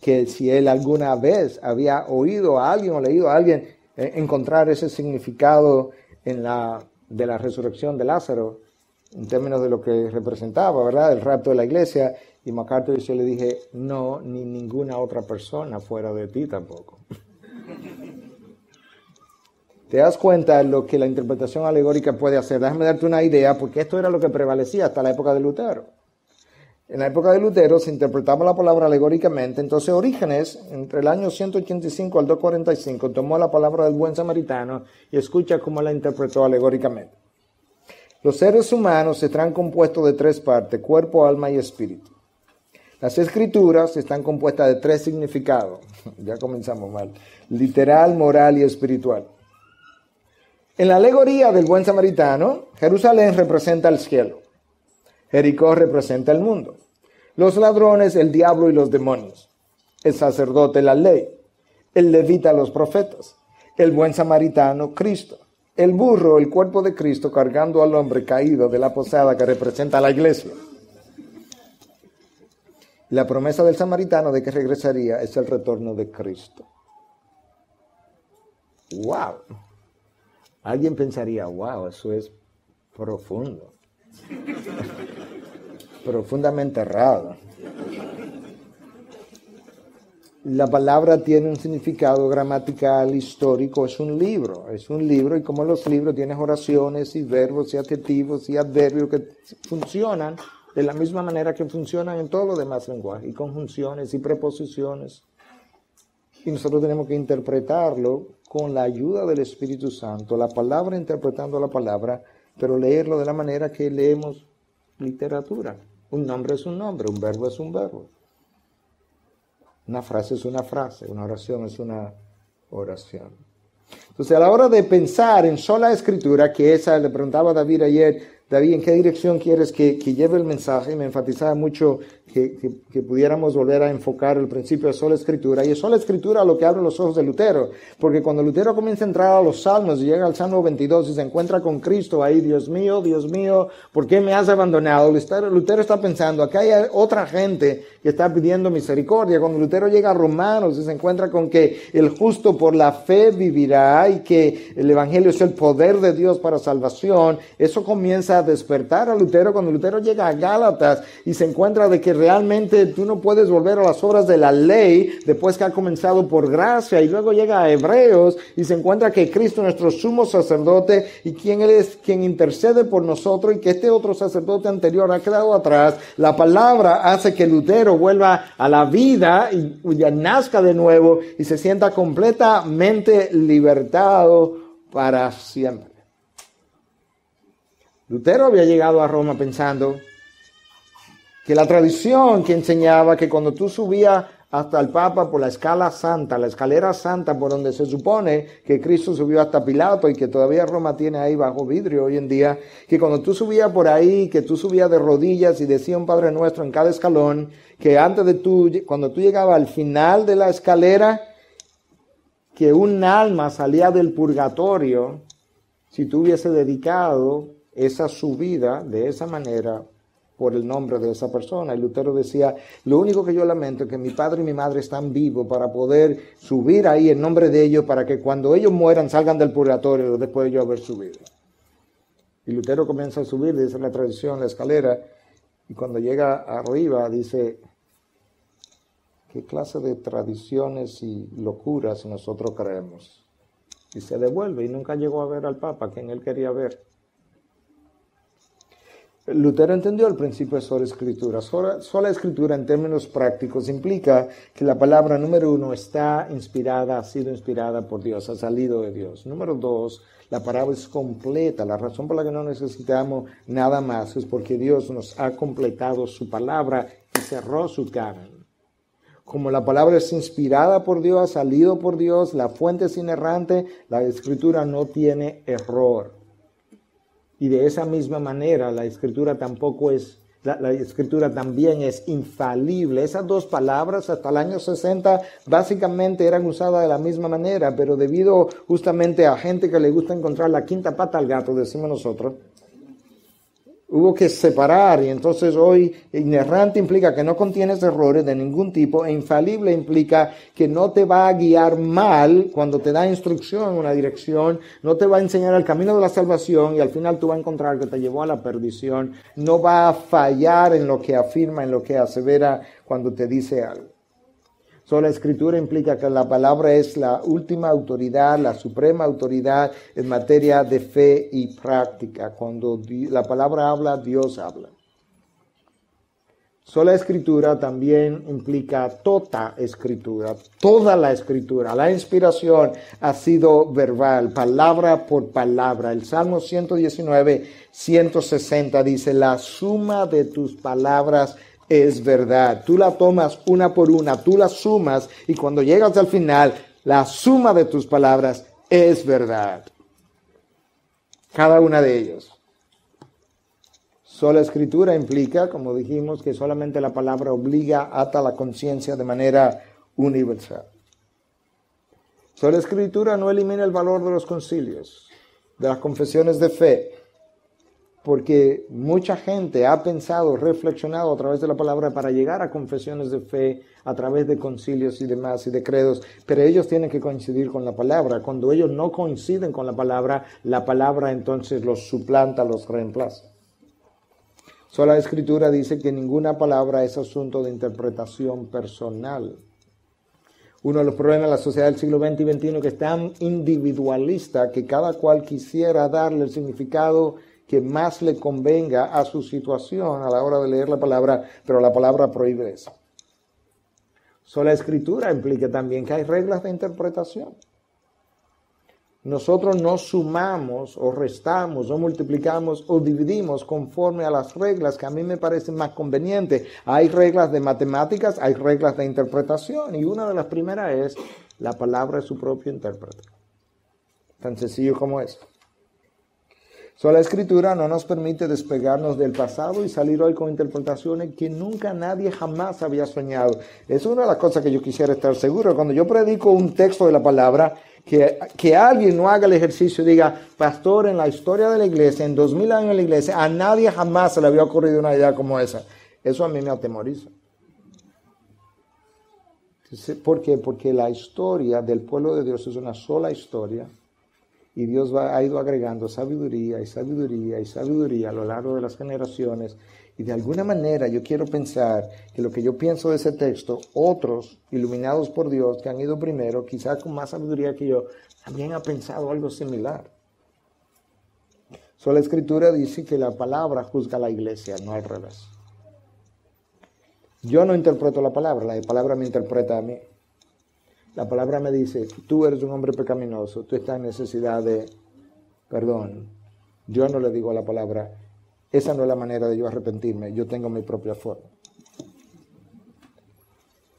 Speaker 2: que si él alguna vez había oído a alguien o leído a alguien eh, encontrar ese significado en la, de la resurrección de Lázaro en términos de lo que representaba, ¿verdad? El rapto de la iglesia. Y MacArthur yo le dije, no, ni ninguna otra persona fuera de ti tampoco. [LAUGHS] ¿Te das cuenta de lo que la interpretación alegórica puede hacer? Déjame darte una idea, porque esto era lo que prevalecía hasta la época de Lutero. En la época de Lutero se interpretaba la palabra alegóricamente, entonces Orígenes, entre el año 185 al 245, tomó la palabra del buen samaritano y escucha cómo la interpretó alegóricamente. Los seres humanos están compuestos de tres partes, cuerpo, alma y espíritu. Las escrituras están compuestas de tres significados. [LAUGHS] ya comenzamos mal. Literal, moral y espiritual. En la alegoría del buen samaritano, Jerusalén representa el cielo. Jericó representa el mundo. Los ladrones, el diablo y los demonios. El sacerdote, la ley. El levita, los profetas. El buen samaritano, Cristo. El burro, el cuerpo de Cristo cargando al hombre caído de la posada que representa la iglesia. La promesa del samaritano de que regresaría es el retorno de Cristo. ¡Wow! Alguien pensaría, wow, eso es profundo. [LAUGHS] Profundamente errado. La palabra tiene un significado gramatical, histórico, es un libro, es un libro y como los libros tienes oraciones y verbos y adjetivos y adverbios que funcionan de la misma manera que funcionan en todos los demás lenguajes, y conjunciones y preposiciones. Y nosotros tenemos que interpretarlo con la ayuda del Espíritu Santo, la palabra interpretando la palabra, pero leerlo de la manera que leemos literatura. Un nombre es un nombre, un verbo es un verbo. Una frase es una frase, una oración es una oración. Entonces, a la hora de pensar en sola escritura, que esa le preguntaba a David ayer, David, ¿en qué dirección quieres que, lleve el mensaje? Me enfatizaba mucho que, pudiéramos volver a enfocar el principio de sola escritura. Y es sola escritura lo que abre los ojos de Lutero. Porque cuando Lutero comienza a entrar a los salmos y llega al Salmo 22 y se encuentra con Cristo ahí, Dios mío, Dios mío, ¿por qué me has abandonado? Lutero está pensando, acá hay otra gente que está pidiendo misericordia. Cuando Lutero llega a Romanos y se encuentra con que el justo por la fe vivirá y que el Evangelio es el poder de Dios para salvación, eso comienza a despertar a Lutero cuando Lutero llega a Gálatas y se encuentra de que realmente tú no puedes volver a las obras de la ley después que ha comenzado por gracia y luego llega a Hebreos y se encuentra que Cristo nuestro sumo sacerdote y quien es quien intercede por nosotros y que este otro sacerdote anterior ha quedado atrás, la palabra hace que Lutero vuelva a la vida y, y nazca de nuevo y se sienta completamente libertado para siempre. Lutero había llegado a Roma pensando que la tradición que enseñaba que cuando tú subías hasta el Papa por la escala santa, la escalera santa por donde se supone que Cristo subió hasta Pilato y que todavía Roma tiene ahí bajo vidrio hoy en día, que cuando tú subías por ahí, que tú subías de rodillas y decía un Padre Nuestro en cada escalón, que antes de tú, cuando tú llegabas al final de la escalera, que un alma salía del purgatorio si tú hubiese dedicado esa subida de esa manera por el nombre de esa persona. Y Lutero decía, lo único que yo lamento es que mi padre y mi madre están vivos para poder subir ahí en nombre de ellos, para que cuando ellos mueran salgan del purgatorio después de yo haber subido. Y Lutero comienza a subir, dice la tradición, la escalera, y cuando llega arriba dice, ¿qué clase de tradiciones y locuras nosotros creemos? Y se devuelve y nunca llegó a ver al Papa, quien él quería ver. Lutero entendió el principio de sola escritura. Sola, escritura en términos prácticos implica que la palabra número uno está inspirada, ha sido inspirada por Dios, ha salido de Dios. Número dos, la palabra es completa. La razón por la que no necesitamos nada más es porque Dios nos ha completado su palabra y cerró su canon. Como la palabra es inspirada por Dios, ha salido por Dios, la fuente es inerrante, la escritura no tiene error. Y de esa misma manera la escritura tampoco es, la, escritura también es infalible. Esas dos palabras hasta el año 60 básicamente eran usadas de la misma manera, pero debido justamente a gente que le gusta encontrar la quinta pata al gato, decimos nosotros, Hubo que separar y entonces hoy inerrante implica que no contienes errores de ningún tipo e infalible implica que no te va a guiar mal cuando te da instrucción en una dirección, no te va a enseñar el camino de la salvación y al final tú vas a encontrar que te llevó a la perdición, no va a fallar en lo que afirma, en lo que asevera cuando te dice algo la escritura implica que la palabra es la última autoridad, la suprema autoridad en materia de fe y práctica. Cuando la palabra habla, Dios habla. Sola escritura también implica toda escritura, toda la escritura. La inspiración ha sido verbal, palabra por palabra. El Salmo 119, 160 dice, la suma de tus palabras es verdad. Tú la tomas una por una, tú la sumas y cuando llegas al final, la suma de tus palabras es verdad. Cada una de ellas. Sola escritura implica, como dijimos, que solamente la palabra obliga, ata la conciencia de manera universal. Sola escritura no elimina el valor de los concilios, de las confesiones de fe, porque mucha gente ha pensado, reflexionado a través de la palabra para llegar a confesiones de fe, a través de concilios y demás y de credos, pero ellos tienen que coincidir con la palabra. Cuando ellos no coinciden con la palabra, la palabra entonces los suplanta, los reemplaza. Sola escritura dice que ninguna palabra es asunto de interpretación personal. Uno de los problemas de la sociedad del siglo XX y XXI que es tan individualista que cada cual quisiera darle el significado que más le convenga a su situación a la hora de leer la palabra, pero la palabra prohíbe eso. Sola escritura implica también que hay reglas de interpretación. Nosotros no sumamos o restamos o multiplicamos o dividimos conforme a las reglas que a mí me parecen más convenientes. Hay reglas de matemáticas, hay reglas de interpretación y una de las primeras es la palabra es su propio intérprete. Tan sencillo como eso la escritura no nos permite despegarnos del pasado y salir hoy con interpretaciones que nunca nadie jamás había soñado. Es una de las cosas que yo quisiera estar seguro. Cuando yo predico un texto de la palabra, que, que alguien no haga el ejercicio y diga, pastor, en la historia de la iglesia, en dos mil años en la iglesia, a nadie jamás se le había ocurrido una idea como esa. Eso a mí me atemoriza. ¿Por qué? Porque la historia del pueblo de Dios es una sola historia y Dios va, ha ido agregando sabiduría y sabiduría y sabiduría a lo largo de las generaciones. Y de alguna manera yo quiero pensar que lo que yo pienso de ese texto, otros iluminados por Dios que han ido primero, quizás con más sabiduría que yo, también ha pensado algo similar. So, la escritura dice que la palabra juzga a la iglesia, no al revés. Yo no interpreto la palabra, la palabra me interpreta a mí. La palabra me dice, tú eres un hombre pecaminoso, tú estás en necesidad de perdón. Yo no le digo a la palabra, esa no es la manera de yo arrepentirme, yo tengo mi propia forma.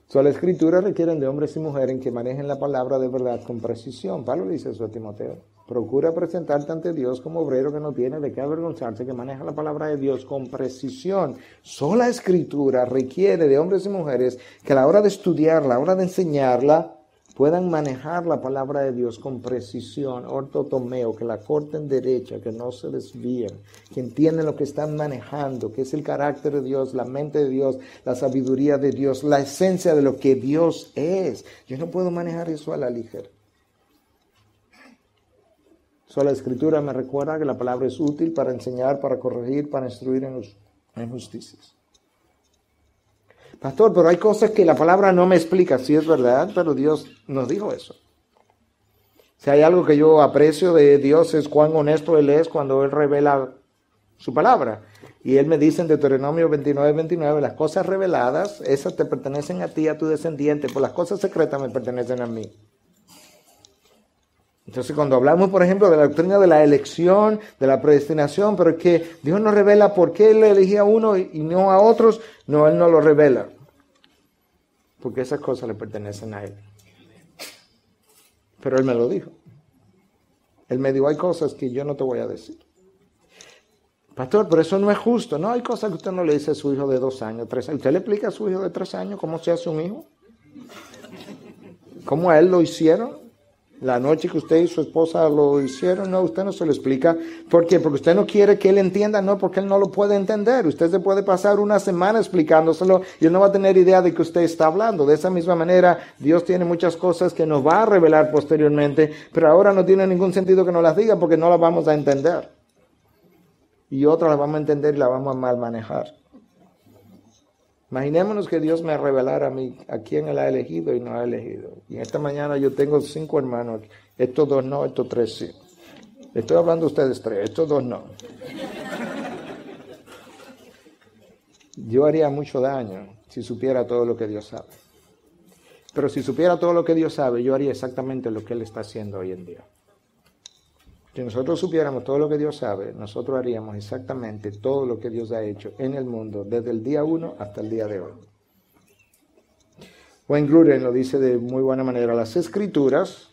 Speaker 2: So, la escritura requieren de hombres y mujeres que manejen la palabra de verdad con precisión. Pablo dice eso a Timoteo. Procura presentarte ante Dios como obrero que no tiene de qué avergonzarse, que maneja la palabra de Dios con precisión. Sola escritura requiere de hombres y mujeres que a la hora de estudiarla, a la hora de enseñarla, puedan manejar la palabra de Dios con precisión, ortotomeo, que la corten derecha, que no se desvíen, que entienden lo que están manejando, que es el carácter de Dios, la mente de Dios, la sabiduría de Dios, la esencia de lo que Dios es. Yo no puedo manejar eso a la ligera. So, la escritura me recuerda que la palabra es útil para enseñar, para corregir, para instruir en justicias. Pastor, pero hay cosas que la palabra no me explica, sí es verdad, pero Dios nos dijo eso. Si hay algo que yo aprecio de Dios es cuán honesto Él es cuando Él revela su palabra. Y Él me dice en Deuteronomio 29, 29, las cosas reveladas, esas te pertenecen a ti, a tu descendiente, pues las cosas secretas me pertenecen a mí. Entonces, cuando hablamos, por ejemplo, de la doctrina de la elección, de la predestinación, pero es que Dios nos revela por qué Él elegía a uno y no a otros, no, Él no lo revela. Porque esas cosas le pertenecen a Él. Pero Él me lo dijo. Él me dijo, hay cosas que yo no te voy a decir. Pastor, pero eso no es justo. No, hay cosas que usted no le dice a su hijo de dos años, tres años. ¿Usted le explica a su hijo de tres años cómo se hace un hijo? ¿Cómo a él lo hicieron? La noche que usted y su esposa lo hicieron, no, usted no se lo explica. ¿Por qué? Porque usted no quiere que él entienda, no, porque él no lo puede entender. Usted se puede pasar una semana explicándoselo y él no va a tener idea de que usted está hablando. De esa misma manera, Dios tiene muchas cosas que nos va a revelar posteriormente, pero ahora no tiene ningún sentido que nos las diga porque no las vamos a entender. Y otras las vamos a entender y las vamos a mal manejar. Imaginémonos que Dios me revelara a mí a quién Él ha elegido y no ha elegido. Y esta mañana yo tengo cinco hermanos. Estos dos no, estos tres sí. Estoy hablando de ustedes tres, estos dos no. Yo haría mucho daño si supiera todo lo que Dios sabe. Pero si supiera todo lo que Dios sabe, yo haría exactamente lo que Él está haciendo hoy en día. Si nosotros supiéramos todo lo que Dios sabe, nosotros haríamos exactamente todo lo que Dios ha hecho en el mundo desde el día uno hasta el día de hoy. Wayne Gruden lo dice de muy buena manera. Las escrituras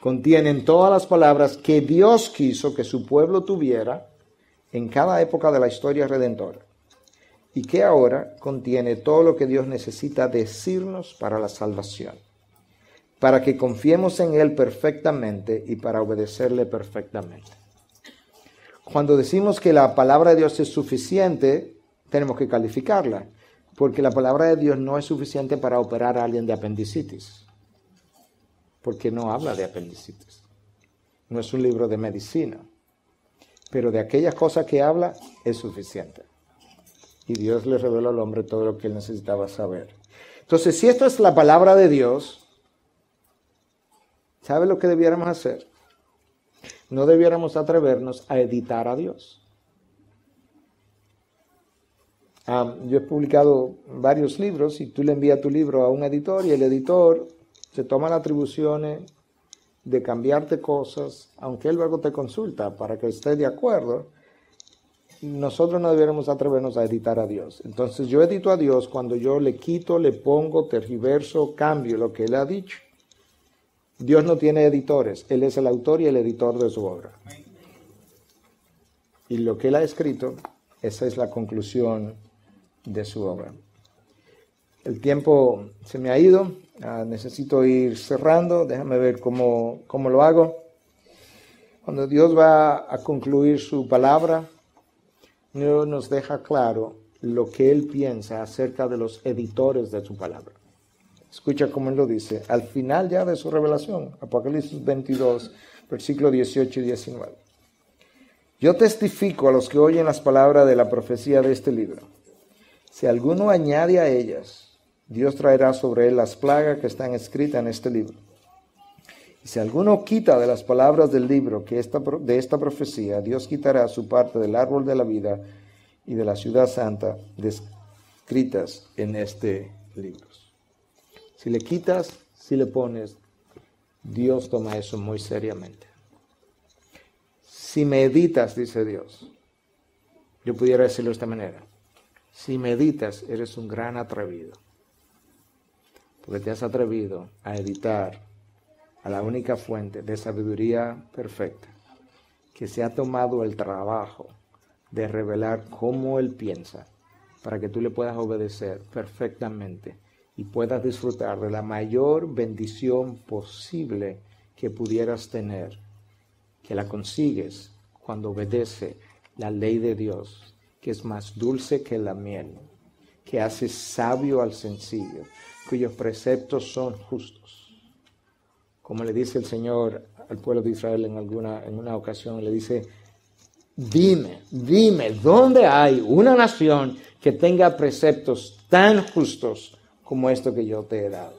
Speaker 2: contienen todas las palabras que Dios quiso que su pueblo tuviera en cada época de la historia redentora y que ahora contiene todo lo que Dios necesita decirnos para la salvación, para que confiemos en Él perfectamente y para obedecerle perfectamente. Cuando decimos que la palabra de Dios es suficiente, tenemos que calificarla, porque la palabra de Dios no es suficiente para operar a alguien de apendicitis, porque no habla de apendicitis, no es un libro de medicina pero de aquellas cosas que habla es suficiente. Y Dios le reveló al hombre todo lo que él necesitaba saber. Entonces, si esto es la palabra de Dios, ¿sabe lo que debiéramos hacer? No debiéramos atrevernos a editar a Dios. yo he publicado varios libros y tú le envías tu libro a un editor y el editor se toma las atribuciones de cambiarte cosas, aunque él luego te consulta para que esté de acuerdo, nosotros no debiéramos atrevernos a editar a Dios. Entonces yo edito a Dios cuando yo le quito, le pongo, tergiverso, cambio lo que él ha dicho. Dios no tiene editores, Él es el autor y el editor de su obra. Y lo que Él ha escrito, esa es la conclusión de su obra. El tiempo se me ha ido, ah, necesito ir cerrando, déjame ver cómo, cómo lo hago. Cuando Dios va a concluir su palabra, Dios nos deja claro lo que Él piensa acerca de los editores de su palabra. Escucha cómo Él lo dice, al final ya de su revelación, Apocalipsis 22, versículo 18 y 19. Yo testifico a los que oyen las palabras de la profecía de este libro. Si alguno añade a ellas, Dios traerá sobre él las plagas que están escritas en este libro. Y si alguno quita de las palabras del libro que esta, de esta profecía, Dios quitará su parte del árbol de la vida y de la ciudad santa descritas en este libro. Si le quitas, si le pones, Dios toma eso muy seriamente. Si meditas, dice Dios, yo pudiera decirlo de esta manera, si meditas, eres un gran atrevido porque te has atrevido a editar a la única fuente de sabiduría perfecta, que se ha tomado el trabajo de revelar cómo Él piensa, para que tú le puedas obedecer perfectamente y puedas disfrutar de la mayor bendición posible que pudieras tener, que la consigues cuando obedece la ley de Dios, que es más dulce que la miel, que hace sabio al sencillo, cuyos preceptos son justos. Como le dice el Señor al pueblo de Israel en, alguna, en una ocasión, le dice, dime, dime, ¿dónde hay una nación que tenga preceptos tan justos como esto que yo te he dado?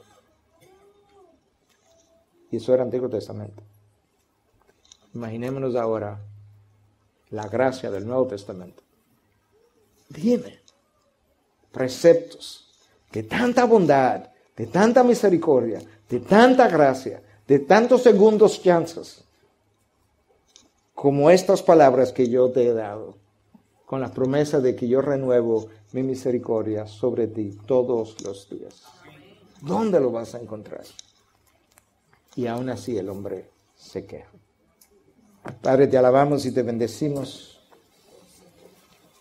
Speaker 2: Y eso era Antiguo Testamento. Imaginémonos ahora la gracia del Nuevo Testamento. Dime, preceptos de tanta bondad, de tanta misericordia, de tanta gracia, de tantos segundos chances, como estas palabras que yo te he dado, con la promesa de que yo renuevo mi misericordia sobre ti todos los días. ¿Dónde lo vas a encontrar? Y aún así el hombre se queja. Padre, te alabamos y te bendecimos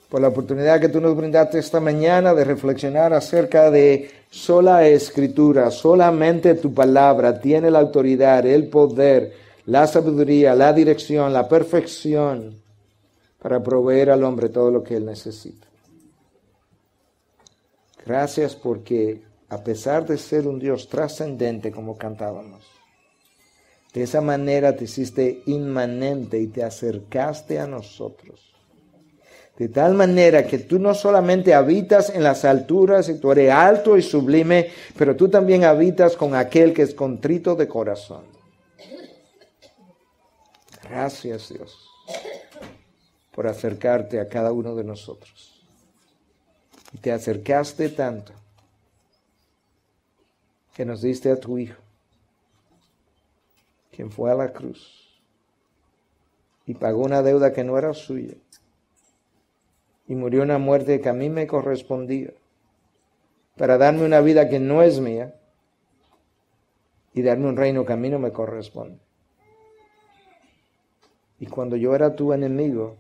Speaker 2: por la oportunidad que tú nos brindaste esta mañana de reflexionar acerca de sola escritura, solamente tu palabra tiene la autoridad, el poder, la sabiduría, la dirección, la perfección para proveer al hombre todo lo que él necesita. Gracias porque a pesar de ser un Dios trascendente como cantábamos, de esa manera te hiciste inmanente y te acercaste a nosotros de tal manera que tú no solamente habitas en las alturas y tú eres alto y sublime, pero tú también habitas con aquel que es contrito de corazón. Gracias Dios por acercarte a cada uno de nosotros. Y te acercaste tanto que nos diste a tu Hijo, quien fue a la cruz y pagó una deuda que no era suya y murió una muerte que a mí me correspondía, para darme una vida que no es mía y darme un reino que a mí no me corresponde. Y cuando yo era tu enemigo,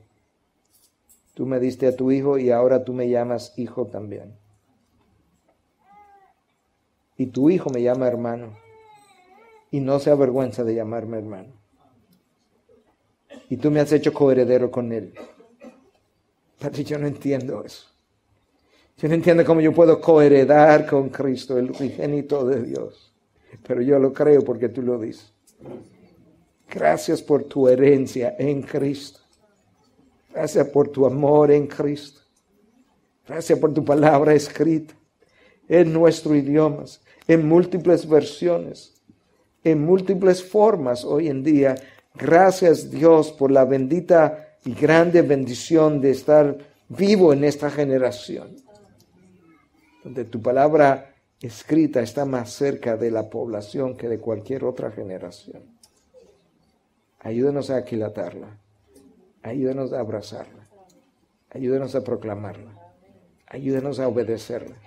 Speaker 1: Tú me diste a tu hijo y ahora tú me llamas hijo también. Y tu hijo me llama hermano. Y no se avergüenza de llamarme hermano. Y tú me has hecho coheredero con él. Pero yo no entiendo eso. Yo no entiendo cómo yo puedo coheredar con Cristo, el unigénito de Dios. Pero yo lo creo porque tú lo dices. Gracias por tu herencia en Cristo. Gracias por tu amor en Cristo. Gracias por tu palabra escrita en nuestro idioma, en múltiples versiones, en múltiples formas hoy en día. Gracias Dios por la bendita y grande bendición de estar vivo en esta generación, donde tu palabra escrita está más cerca de la población que de cualquier otra generación. Ayúdanos a aquilatarla Ayúdanos a abrazarla. Ayúdanos a proclamarla. Ayúdanos a obedecerla.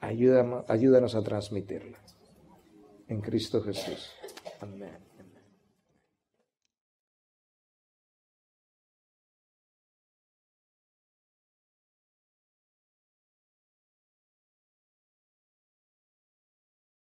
Speaker 1: Ayúdanos, a transmitirla. En Cristo Jesús. Amén.